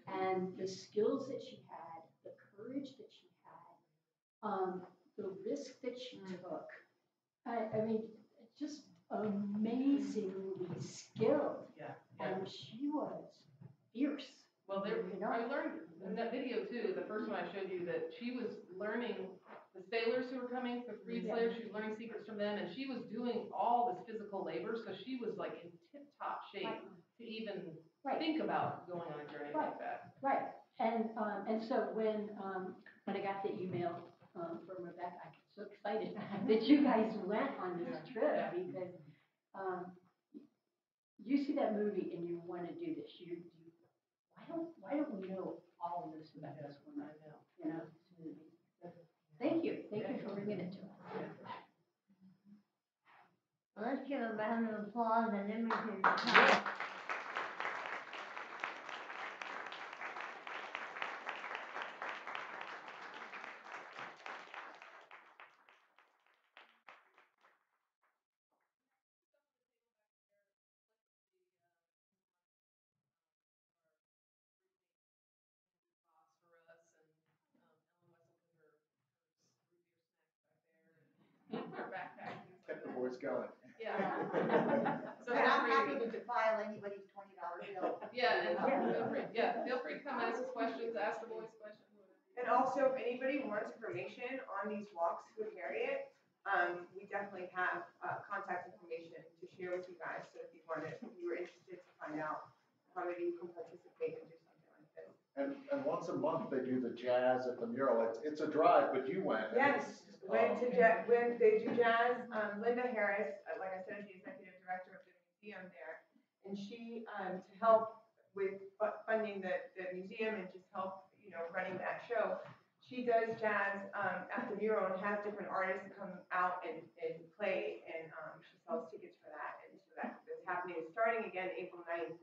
S13: and the skills that she had, the courage that she had, um, the risk that she took. I, I mean, just amazingly skilled.
S5: Yeah, yeah.
S13: And she was fierce.
S5: Well, there,
S13: You know?
S5: I learned in that video too, the first one I showed you, that she was learning the sailors who were coming, the freed
S13: Yeah.
S5: slaves, she was learning secrets from them, and she was doing all this physical labor, so she was like in tip-top shape
S13: Right.
S5: to even
S13: Right.
S5: think about going on a journey like that.
S13: Right, and, um, and so when, um, when I got the email, um, from Rebecca, I was so excited (laughs) that you guys went on this trip, because, um, you see that movie and you wanna do this, you, you, why don't, why don't we know all of this about this woman,
S5: I know.
S13: you know, this movie? So, Thank you, thank you for bringing it to us. Let's give a round of applause and then we can.
S5: box for us, and um, Ellen Wessel put her, her
S7: where it's going.
S5: Yeah. (laughs) So
S10: But I'm
S5: feel
S10: happy to defile anybody's twenty dollar bill.
S5: yeah, and feel free, yeah, feel free to come ask us questions, ask the boys questions.
S4: And also, if anybody wants information on these walks with Harriet, um, we definitely have, uh, contact information to share with you guys. So if you wanted, if you were interested to find out how maybe you can participate and do something like this.
S7: And, and once a month, they do the jazz at the mural. It's, it's a drive, but you went. and
S4: Yes, went to
S7: um,
S4: ja- when they do jazz, um, Linda Harris, uh, like I said, is the executive director of the museum there. And she, um, to help with fu- funding the, the museum and just help, you know, running that show, she does jazz, um, at the mural and has different artists come out and, and play, and, um, she sells tickets for that, and so that's happening, starting again April 9th.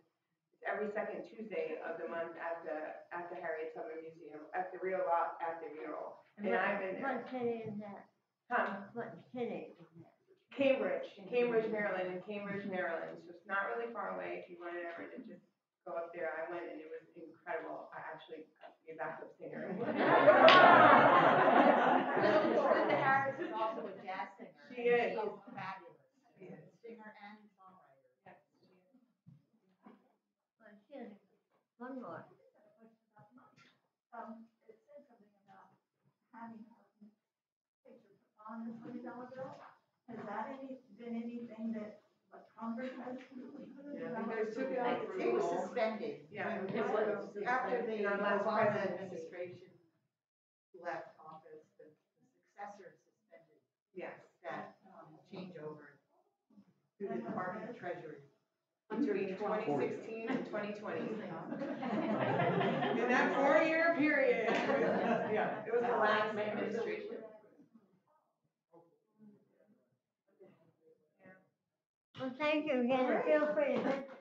S4: It's every second Tuesday of the month at the, at the Harriet Tubman Museum, at the Rio Lot, at the mural. And I've been there.
S1: What city is that?
S4: Huh?
S1: What city is that?
S4: Cambridge, Cambridge, Maryland, in Cambridge, Maryland, so it's not really far away if you wanted ever to just go up there, I went and it was incredible, I actually got to be a backup singer. (laughs) (laughs)
S10: Linda (laughs) Harris is also a jazz singer.
S4: She
S10: and
S4: is.
S10: She is fabulous.
S4: She is.
S10: Singer and songwriter.
S1: Well, here, one more.
S10: Um, it said something about having a picture on the twenty dollar bill. Has that any, been anything that, like Congress has?
S3: Yeah, I think took it out for
S10: It was
S3: all.
S10: suspended.
S4: Yeah,
S3: It
S4: it
S3: was,
S4: was after
S3: the
S4: the last
S3: Obama
S4: presidency.
S3: administration left office, the the successor suspended
S4: Yes.
S3: that um, changeover to the Department of Treasury.
S4: Between twenty sixteen and twenty twenty. In that four-year period. (laughs) Yeah, it was the last administration.
S1: Well, thank you again, feel free to visit.